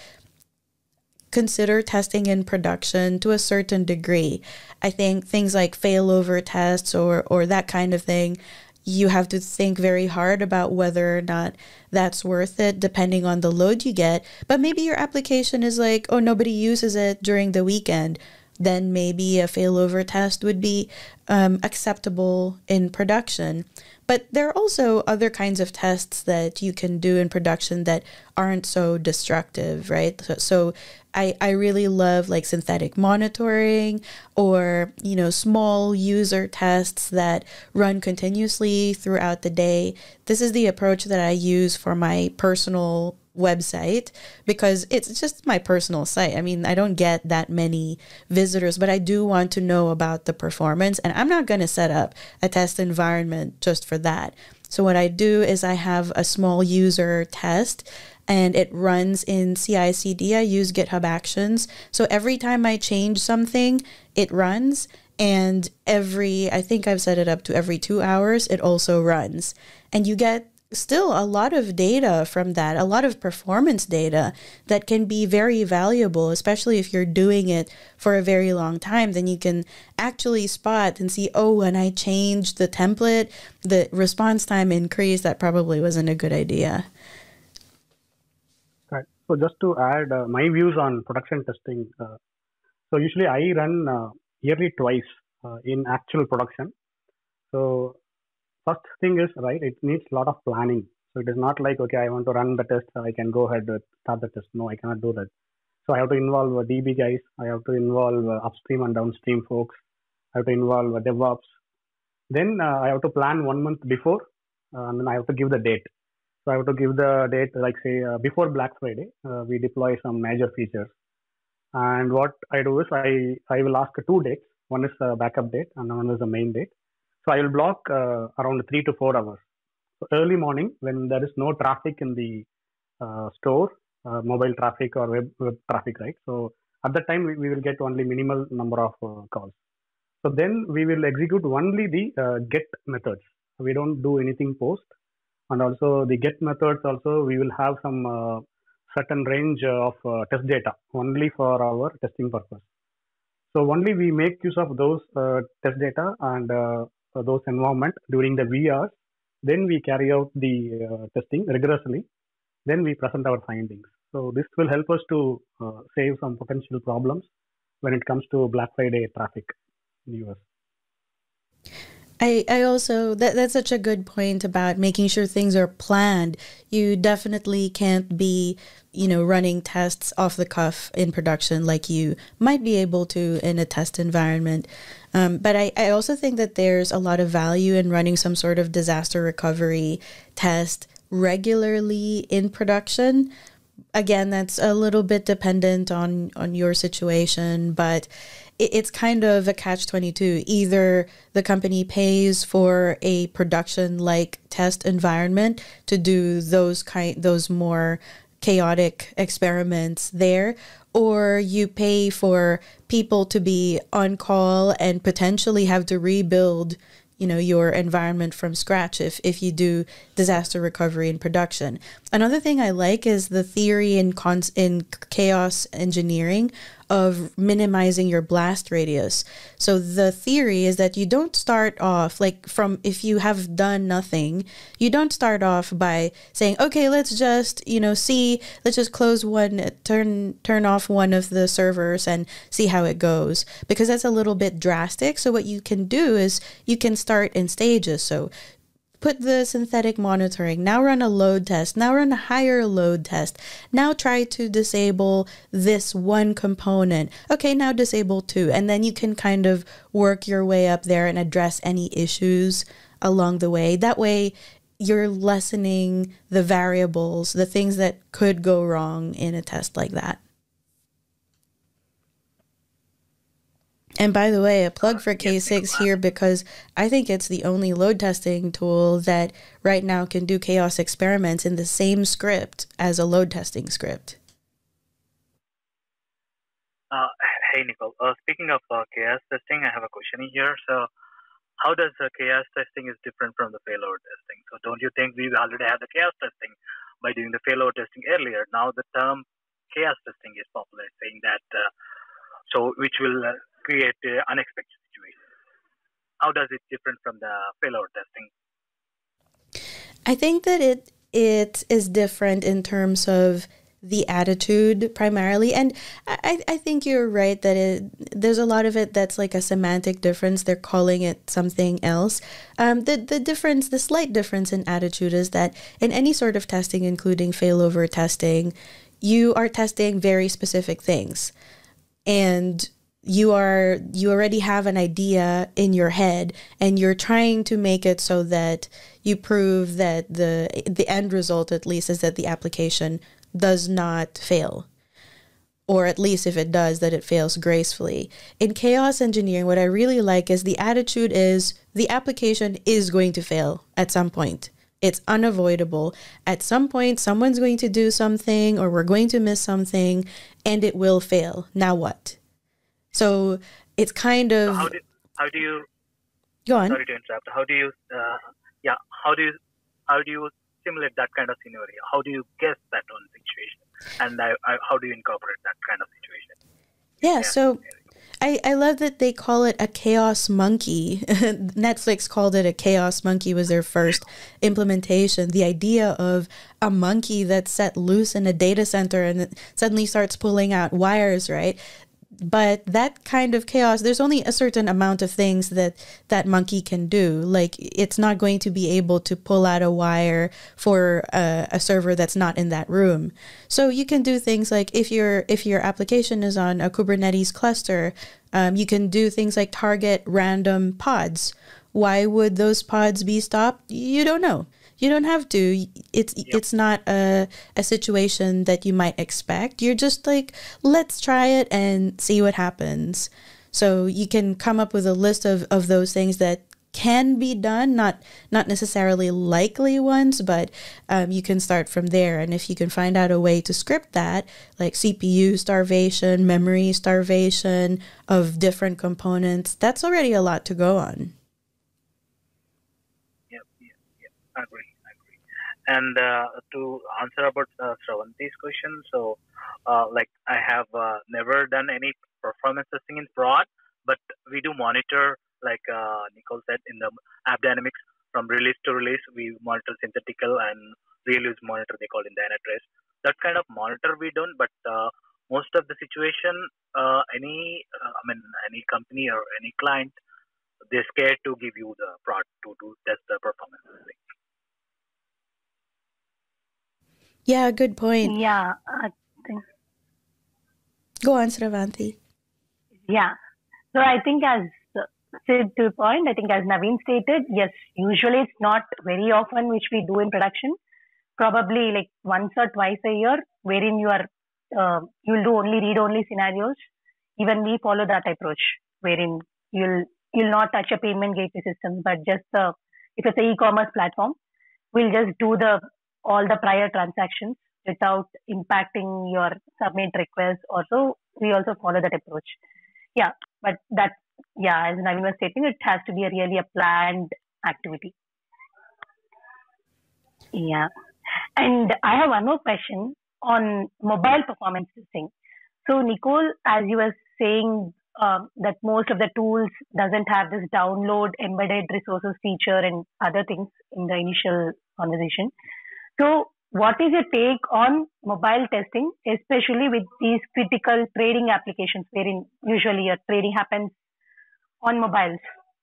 consider testing in production to a certain degree. I think things like failover tests or or that kind of thing, you have to think very hard about whether or not that's worth it depending on the load you get. But maybe your application is like, oh nobody uses it during the weekend. Then maybe a failover test would be um, acceptable in production. But there are also other kinds of tests that you can do in production that aren't so destructive, right? So, so I, I really love like synthetic monitoring or, you know, small user tests that run continuously throughout the day. This is the approach that I use for my personal website because it's just my personal site. I mean, I don't get that many visitors, but I do want to know about the performance and I'm not going to set up a test environment just for that. So what I do is I have a small user test and it runs in CI CD. I use GitHub Actions. So every time I change something, it runs and every I think I've set it up to every 2 hours it also runs. And you get still a lot of data from that, a lot of performance data that can be very valuable, especially if you're doing it for a very long time. Then you can actually spot and see, oh, when I changed the template, the response time increased. That probably wasn't a good idea. Right. So just to add uh, my views on production testing. Uh, so usually I run uh, yearly twice uh, in actual production. So first thing is right, it needs a lot of planning. So it is not like okay, I want to run the test, I can go ahead with start the test. No, I cannot do that. So I have to involve DB guys. I have to involve uh, upstream and downstream folks. I have to involve DevOps. Then uh, I have to plan one month before, uh, and then I have to give the date. So I have to give the date, like say uh, before Black Friday, uh, we deploy some major features. And what I do is I I will ask two dates. One is a backup date, and one is the main date. So I will block uh, around three to four hours. So early morning when there is no traffic in the uh, store, uh, mobile traffic or web, web traffic, right? So at that time we, we will get only minimal number of uh, calls. So then we will execute only the uh, get methods. We don't do anything post. And also the get methods also we will have some uh, certain range of test data only for our testing purpose. So only we make use of those uh, test data and uh, those environment during the VRs. Then we carry out the uh, testing rigorously. Then we present our findings. So this will help us to uh, save some potential problems when it comes to Black Friday traffic in the US. I, I also that that's such a good point about making sure things are planned. You definitely can't be, you know, running tests off the cuff in production like you might be able to in a test environment. Um, but I, I also think that there's a lot of value in running some sort of disaster recovery test regularly in production. Again, that's a little bit dependent on on your situation, but it's kind of a catch 22 either the company pays for a production like test environment to do those kind those more chaotic experiments there or you pay for people to be on call and potentially have to rebuild you know your environment from scratch if if you do disaster recovery and production. Another thing i like is the theory in cons in chaos engineering of minimizing your blast radius. So the theory is that you don't start off like from if you have done nothing, you don't start off by saying, "Okay, let's just, you know, see, let's just close one turn turn off one of the servers and see how it goes." Because that's a little bit drastic. So what you can do is you can start in stages. So put the synthetic monitoring, now run a load test, now run a higher load test, now try to disable this one component. Okay, now disable two. And then you can kind of work your way up there and address any issues along the way. That way, you're lessening the variables, the things that could go wrong in a test like that. And by the way, a plug for K6 here because I think it's the only load testing tool that right now can do chaos experiments in the same script as a load testing script. Uh, hey, Nicole. Uh, speaking of uh, chaos testing, I have a question here. So, how does the chaos testing is different from the payload testing? So, don't you think we already have the chaos testing by doing the payload testing earlier? Now, the term chaos testing is popular, saying that uh, so which will uh, create uh, unexpected situations. How does it different from the payload testing? I think that it it is different in terms of the attitude primarily and I, I think you're right that it there's a lot of it that's like a semantic difference they're calling it something else um, the, the difference the slight difference in attitude is that in any sort of testing including failover testing you are testing very specific things and you are you already have an idea in your head and you're trying to make it so that you prove that the the end result at least is that the application does not fail. Or at least if it does that it fails gracefully. In chaos engineering what i really like is the attitude is the application is going to fail at some point. It's unavoidable. At some point someone's going to do something or we're going to miss something and it will fail. Now what so it's kind of. So how, do, how do you. Go on. Sorry to interrupt. How do you. Uh, yeah. How do you. How do you simulate that kind of scenario? How do you guess that one situation? And I, I, how do you incorporate that kind of situation? Yeah. yeah. So. I, I love that they call it a chaos monkey. [laughs] Netflix called it a chaos monkey was their first implementation. The idea of a monkey that's set loose in a data center and suddenly starts pulling out wires, right? But that kind of chaos there's only a certain amount of things that that monkey can do. Like it's not going to be able to pull out a wire for a, a, server that's not in that room. So you can do things like if your if your application is on a kubernetes cluster um, you can do things like target random pods. Why would those pods be stopped? You don't know you don't have to. It's yep. it's not a a situation that you might expect. You're just like, let's try it and see what happens. So you can come up with a list of, of those things that can be done, not not necessarily likely ones, but um, you can start from there. And if you can find out a way to script that, like CPU starvation, memory starvation of different components, that's already a lot to go on. Yep, yep, yep. I agree. And uh, to answer about uh, Shravanti's question, so uh, like I have uh, never done any performance testing in prod, but we do monitor, like uh, Nicole said, in the AppDynamics from release to release, we monitor synthetical and real use monitor they call in the NetRest. That kind of monitor we don't, but uh, most of the situation, uh, any I mean any company or any client, they're scared to give you the prod to do test the performance. Yeah, good point. Yeah, I think. Go on, Shravanti. Yeah. So I think as Sid to point, I think as Naveen stated, yes, usually it's not very often which we do in production. Probably like once or twice a year, wherein you are uh, you'll do only read only scenarios. Even we follow that approach, wherein you'll you'll not touch a payment gateway system, but just the if it's a e-commerce platform, we'll just do the all the prior transactions without impacting your submit request. Also, we also follow that approach. Yeah, but that, yeah, as Naveen was stating, it has to be a really a planned activity. Yeah. And I have one more question on mobile performance testing. So Nicole, as you were saying um, that most of the tools doesn't have this download embedded resources feature and other things in the initial conversation. So what is your take on mobile testing, especially with these critical trading applications wherein usually your trading happens on mobiles,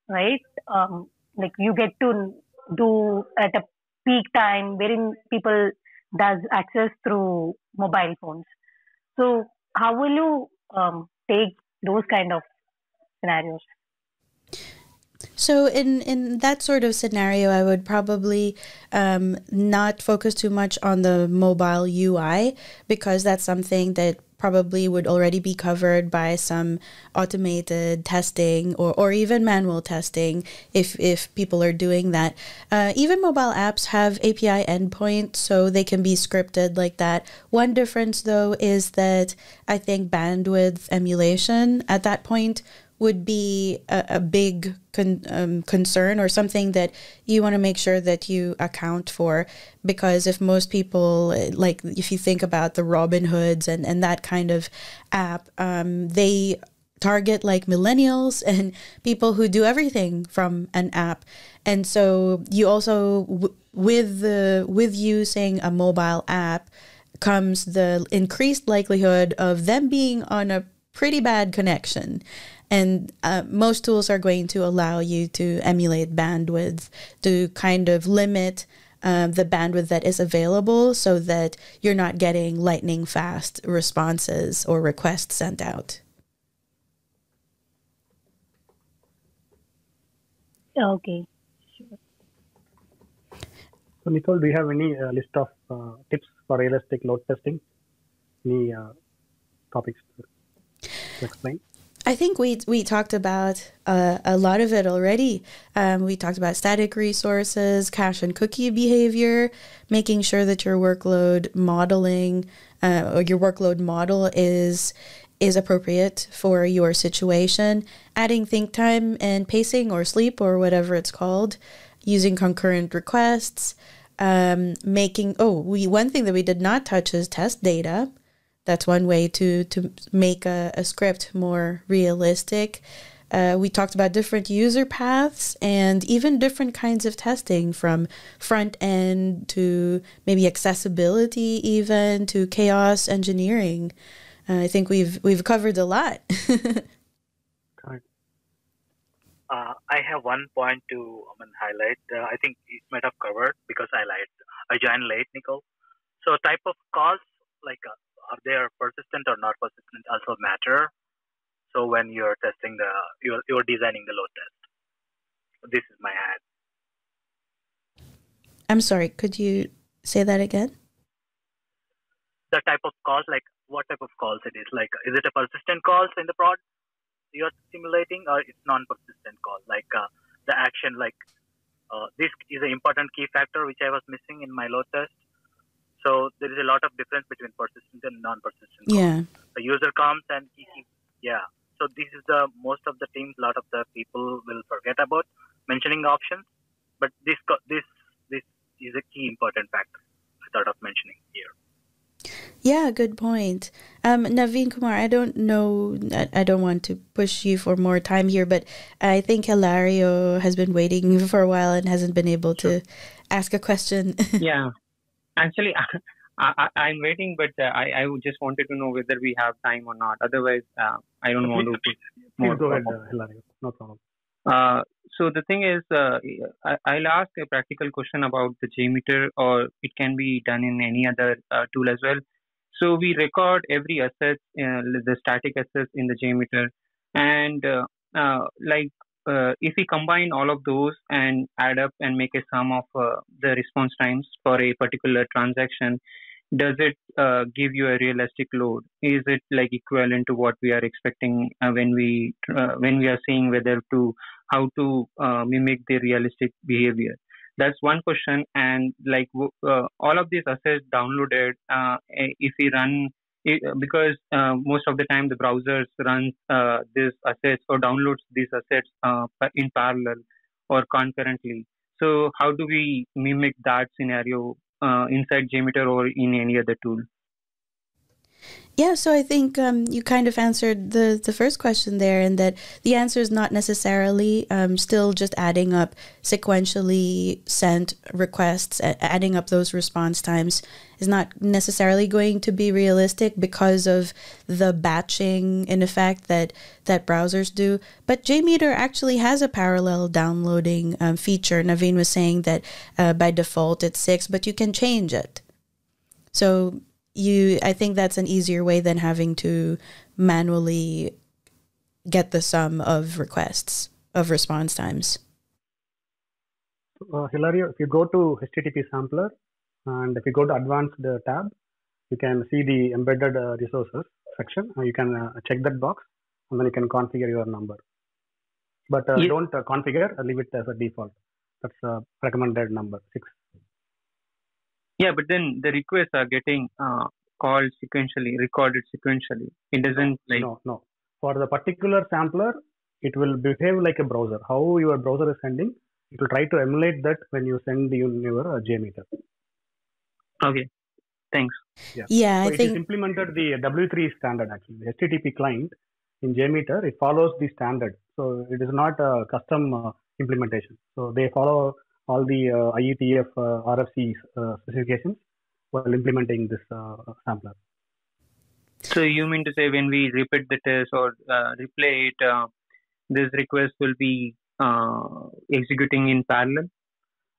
right? Um, like you get to do at a peak time wherein people does access through mobile phones. So how will you um, take those kind of scenarios? So in in that sort of scenario, I would probably um, not focus too much on the mobile UI because that's something that probably would already be covered by some automated testing or, or even manual testing if, if people are doing that. Uh, even mobile apps have API endpoints, so they can be scripted like that. One difference, though, is that I think bandwidth emulation at that point would be a, a big con, um, concern or something that you want to make sure that you account for. Because if most people like if you think about the Robinhoods and, and that kind of app um, they target like millennials [laughs] and people who do everything from an app. And so you also with the with using a mobile app comes the increased likelihood of them being on a pretty bad connection and uh, most tools are going to allow you to emulate bandwidth to kind of limit um, the bandwidth that is available so that you're not getting lightning fast responses or requests sent out. Okay. So, Nicole, do you have any uh, list of uh, tips for realistic load testing? Any uh, topics to explain? I think we we talked about uh, a lot of it already. Um, we talked about static resources, cache and cookie behavior, making sure that your workload modeling uh, or your workload model is is appropriate for your situation. Adding think time and pacing or sleep or whatever it's called, using concurrent requests. Um, making oh we one thing that we did not touch is test data that's one way to to make a, a script more realistic. Uh, we talked about different user paths and even different kinds of testing from front end to maybe accessibility even to chaos engineering. Uh, I think we've we've covered a lot. [laughs] uh, I have one point to highlight. Uh, I think it might have covered because I lied. I joined late, Nicole. So type of calls like uh, are they are persistent or not persistent also matter. So when you're testing the you're, you're designing the load test. This is my ad. I'm sorry. Could you say that again? The type of calls, like what type of calls it is. Like, is it a persistent calls in the prod you're simulating, or it's non-persistent call? Like uh, the action, like uh, this is an important key factor which I was missing in my load test. So there is a lot of difference between persistent and non-persistent. Yeah. The user comes and he, he, yeah. So this is the most of the teams, a lot of the people will forget about mentioning options, but this this this is a key important factor I thought of mentioning here. Yeah, good point. Um, Naveen Kumar, I don't know, I don't want to push you for more time here, but I think Hilario has been waiting [laughs] for a while and hasn't been able sure. to ask a question. [laughs] yeah. Actually, [laughs] I, am waiting, but uh, I, I just wanted to know whether we have time or not. Otherwise, uh, I don't want to put more. Please go ahead, uh, No problem. Uh, so the thing is, uh, I, will ask a practical question about the JMeter, or it can be done in any other uh, tool as well. So we record every asset, the static assets in the JMeter, and like uh, if we combine all of those and add up and make a sum of uh, the response times for a particular transaction, does it uh, give you a realistic load? Is it like equivalent to what we are expecting uh, when we uh, when we are seeing whether to how to uh, mimic the realistic behavior? That's one question. And like all of these assets downloaded, if we run it, because uh, most of the time the browsers run uh, these assets or downloads these assets uh, in parallel or concurrently. So how do we mimic that scenario uh, inside JMeter or in any other tool? Yeah, so I think um, you kind of answered the, the first question there, and that the answer is not necessarily um, still just adding up sequentially sent requests, adding up those response times is not necessarily going to be realistic because of the batching in effect that that browsers do. But JMeter actually has a parallel downloading um, feature. Naveen was saying that uh, by default it's six, but you can change it. So you I think that's an easier way than having to manually get the sum of requests of response times. Uh, Hilario, if you go to HTTP sampler and if you go to advanced uh, tab, you can see the embedded uh, resources section. Uh, you can uh, check that box and then you can configure your number. But uh, Yeah. don't configure, leave it as a default. That's a recommended number, six. Yeah, but then the requests are getting uh, called sequentially, recorded sequentially. It doesn't like no, no. For the particular sampler, it will behave like a browser. How your browser is sending, it will try to emulate that when you send your, your uh, JMeter. okay. Thanks. Yeah, Yeah, so I it is think implemented the W3 standard actually. The HTTP client in JMeter, it follows the standard. So it is not a custom uh, implementation. So they follow all the uh, IETF uh, RFC uh, specifications while implementing this uh, sampler. So you mean to say when we repeat the test or uh, replay it, uh, this request will be uh, executing in parallel?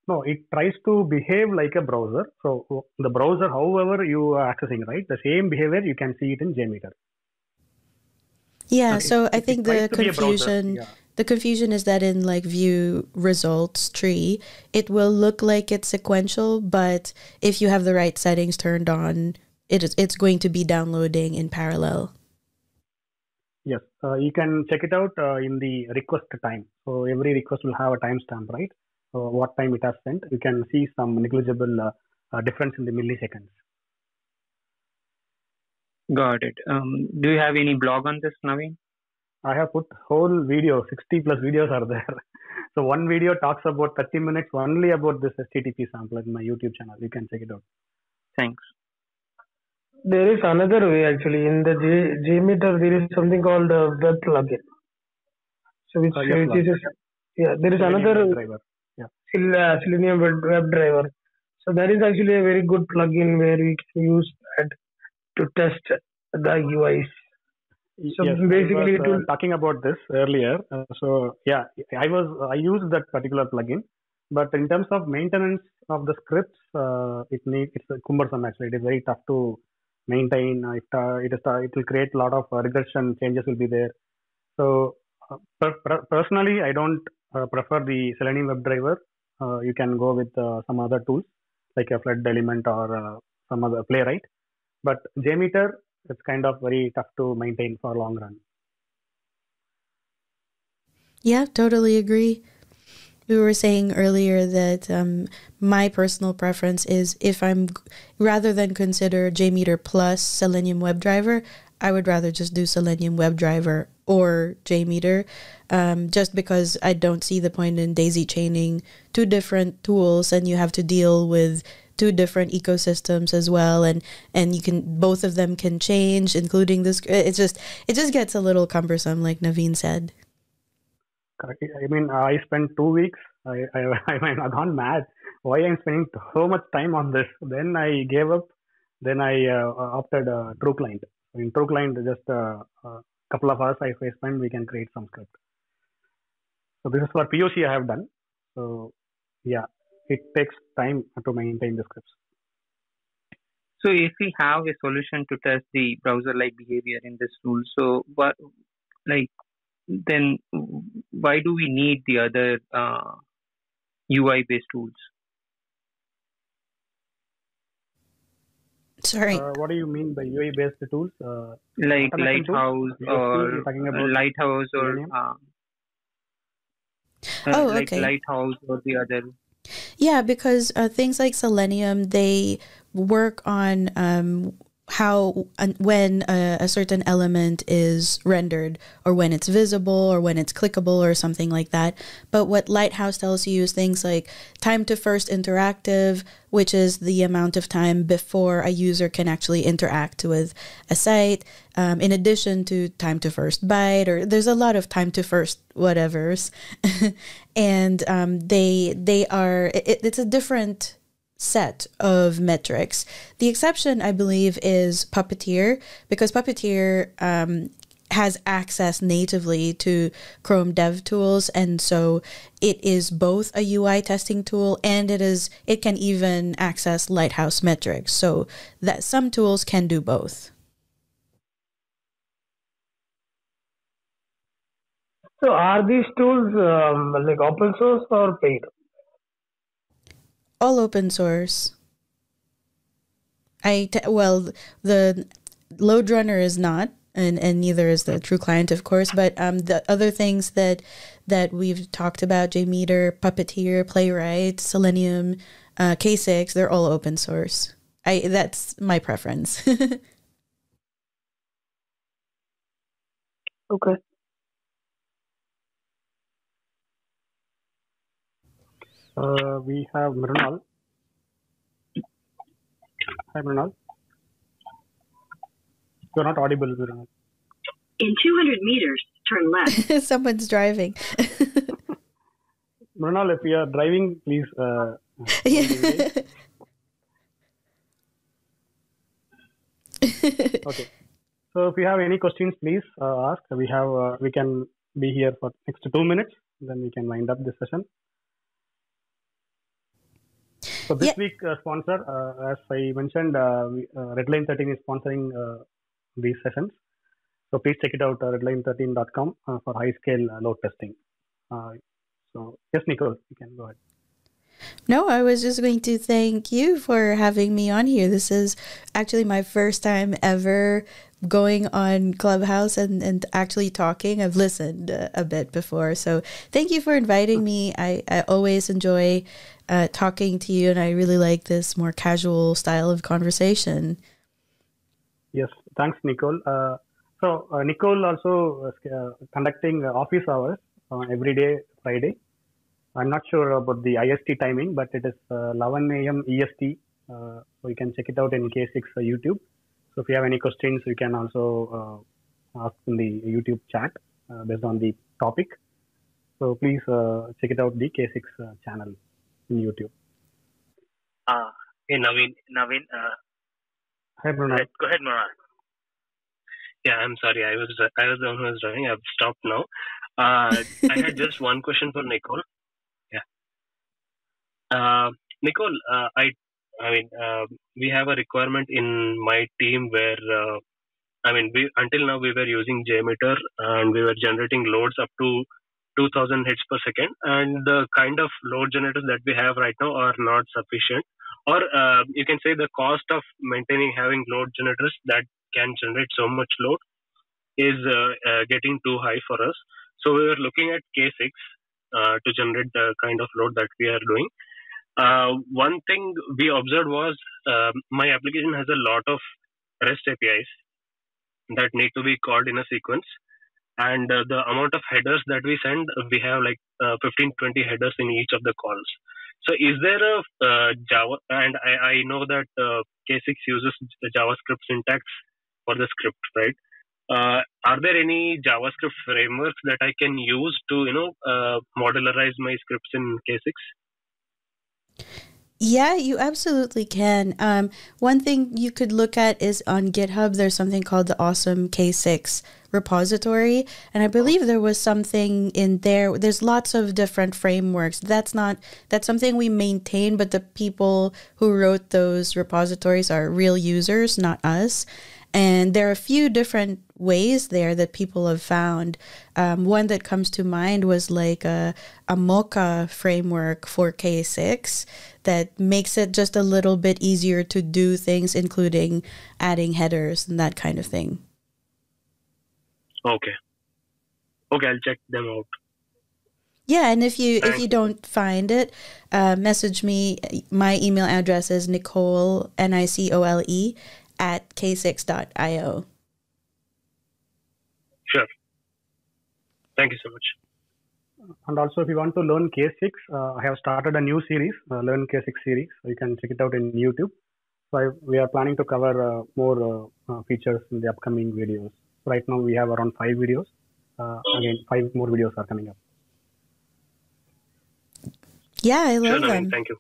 No, it tries to behave like a browser. So the browser, however you are accessing, right, the same behavior you can see it in JMeter. yeah, Okay. so I It- think it the tries to be a browser, confusion yeah. The confusion is that in like view results tree, it will look like it's sequential, but if you have the right settings turned on, it is it's going to be downloading in parallel. Yes, uh, you can check it out uh, in the request time. So every request will have a timestamp, right? So what time it has sent. You can see some negligible uh, uh, difference in the milliseconds. Got it. Um, do you have any blog on this, Naveen? I have put whole video, 60 plus videos are there. [laughs] so one video talks about 30 minutes only about this HTTP sampler in my YouTube channel. You can check it out. Thanks. There is another way actually. In the J, JMeter, there is something called a web plugin. So which, Uh, yeah, which is a, yeah, there is Selenium another web driver. Yeah. Sil- uh, Selenium web, web driver. So that is actually a very good plugin where we can use that to test the UIs. So yes, basically was, uh, will- talking about this earlier. Uh, so yeah, I was I used that particular plugin, but in terms of maintenance of the scripts, uh, it need it's cumbersome actually. It is very tough to maintain. It uh, it is uh, it will create a lot of uh, regression changes will be there. So uh, per, per, personally, I don't uh, prefer the Selenium WebDriver. Uh, you can go with uh, some other tools like a Flood Element or uh, some other Playwright. But JMeter, it's kind of very tough to maintain for long run. Yeah, totally agree. We were saying earlier that um, my personal preference is if I'm rather than consider JMeter plus Selenium WebDriver, I would rather just do Selenium WebDriver or JMeter, um, just because I don't see the point in daisy chaining two different tools and you have to deal with two different ecosystems as well and and you can both of them can change including this it's just it just gets a little cumbersome like Naveen said I mean, I spent two weeks. I I [laughs] I gone mad. Why I'm spending so much time on this? Then I gave up. Then I uh, opted uh, TruClient. In TruClient, just a uh, uh, couple of hours I I spend, we can create some script. So this is for POC I have done. So yeah, it takes time to maintain the scripts. So if we have a solution to test the browser-like behavior in this tool, so what, like, then why do we need the other uh, UI-based tools? Sorry. Uh, what do you mean by UI based tools? Uh, Like automation tools? Lighthouse or about Lighthouse or Selenium? uh, Oh, uh, like okay. Lighthouse or the other. Yeah, because uh, things like Selenium, they work on um, how when a, a, certain element is rendered or when it's visible or when it's clickable or something like that. But what lighthouse tells you is things like time to first interactive which is the amount of time before a user can actually interact with a site. Um, in addition to time to first byte or there's a lot of time to first whatevers. [laughs] And um, they they are it, it's a different set of metrics. The exception, I believe, is Puppeteer because Puppeteer um, has access natively to Chrome Dev Tools, and so it is both a UI testing tool and it is it can even access Lighthouse metrics. So that some tools can do both. So are these tools um, like open source or paid? All open source. I t- well the LoadRunner is not, and and neither is the TruClient, of course. But um, the other things that that we've talked about, JMeter, Puppeteer, Playwright, Selenium, uh, K6, they're all open source. I that's my preference. [laughs] okay. Uh, we have Mrinal. Hi, Mrinal. You're not audible, Mrinal. In 200 meters, turn left. [laughs] Someone's driving. [laughs] Mrinal, if you are driving, please. Uh, [laughs] okay. So if you have any questions, please uh, ask. We have uh, we can be here for next two minutes. Then we can wind up this session. So this yeah. week uh, sponsor, uh, as I mentioned, uh, we, uh, Redline 13 is sponsoring uh, these sessions. So please check it out, uh, redline13.com for high scale load testing. so yes, Nicole, you can go ahead. No, I was just going to thank you for having me on here. This is actually my first time ever going on Clubhouse and, and actually talking. I've listened a bit before. So thank you for inviting me. I, I always enjoy uh, talking to you, and I really like this more casual style of conversation. Yes, thanks, Nicole. Uh, so, uh, Nicole also uh, conducting office hours every day, Friday. I'm not sure about the IST timing, but it is uh, 11 a.m. EST. Uh, so you can check it out in K6 YouTube. So if you have any questions, you can also ask in the YouTube chat based on the topic. So please check it out the K6 channel in YouTube. Uh, hey, Naveen. Naveen. Uh, Hi, Bruno. Go ahead, Murad. Yeah, I'm sorry. I was I was the one who was driving. I've stopped now. Uh, I had just [laughs] one question for Nicole. Yeah. Uh, Nicole, uh, I I mean, uh, we have a requirement in my team where uh, I mean, we until now we were using JMeter and we were generating loads up to 2000 hits per second and the kind of load generators that we have right now are not sufficient. Or uh, you can say the cost of maintaining having load generators that can generate so much load is uh, uh, getting too high for us. So we were looking at k6 uh, to generate the kind of load that we are doing. Uh, one thing we observed was um, my application has a lot of rest apis that need to be called in a sequence and uh, the amount of headers that we send we have like uh, 15 20 headers in each of the calls. So is there a uh, java and I, I know that uh, k6 uses the javascript syntax for the script right? Uh, are there any javascript frameworks that i can use to you know uh, modularize my scripts in k6 yeah, you absolutely can. Um, one thing you could look at is on GitHub, there's something called the Awesome K6 repository. And I believe there was something in there. There's lots of different frameworks. That's not, that's something we maintain, but the people who wrote those repositories are real users, not us. And there are a few different ways there that people have found. Um, one that comes to mind was like a, a Mocha framework for K6 that makes it just a little bit easier to do things, including adding headers and that kind of thing. Okay. Okay, I'll check them out. Yeah, and if you if you don't find it, uh, message me. My email address is Nicole N I C O L E at k6.io. Sure. Thank you so much. And also, if you want to learn K6, uh, I have started a new series, uh, Learn K6 series. So you can check it out in YouTube. So I, we are planning to cover uh, more uh, uh, features in the upcoming videos. Right now, we have around five videos. Uh, again, five more videos are coming up. Yeah, I love Sure, them. Naveen. Thank you.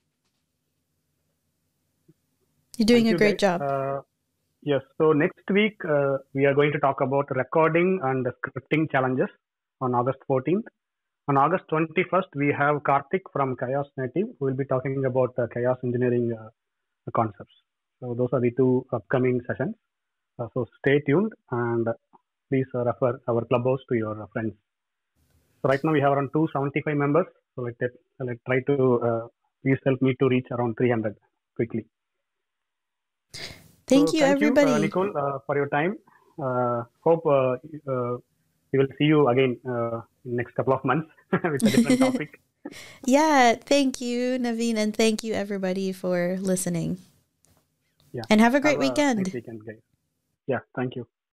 You're doing Thank a you, great guys. job. Yes. So next week uh, we are going to talk about recording and scripting challenges on August 14th. On August 21st, we have Karthik from Chaos Native who will be talking about uh, chaos engineering uh, concepts. So those are the two upcoming sessions. Uh, so stay tuned and please refer our clubhouse to your friends. So right now we have around 275 members. So let us let try to uh, please help me to reach around 300 quickly. Thank So you, thank everybody. you, uh, Nicole, uh, for your time. Uh, hope uh, uh, we will see you again uh, in next couple of months [laughs] with a different topic. [laughs] Yeah, thank you, Naveen, and thank you, everybody, for listening. Yeah. And have a great Have weekend. nice weekend. Yeah, thank you.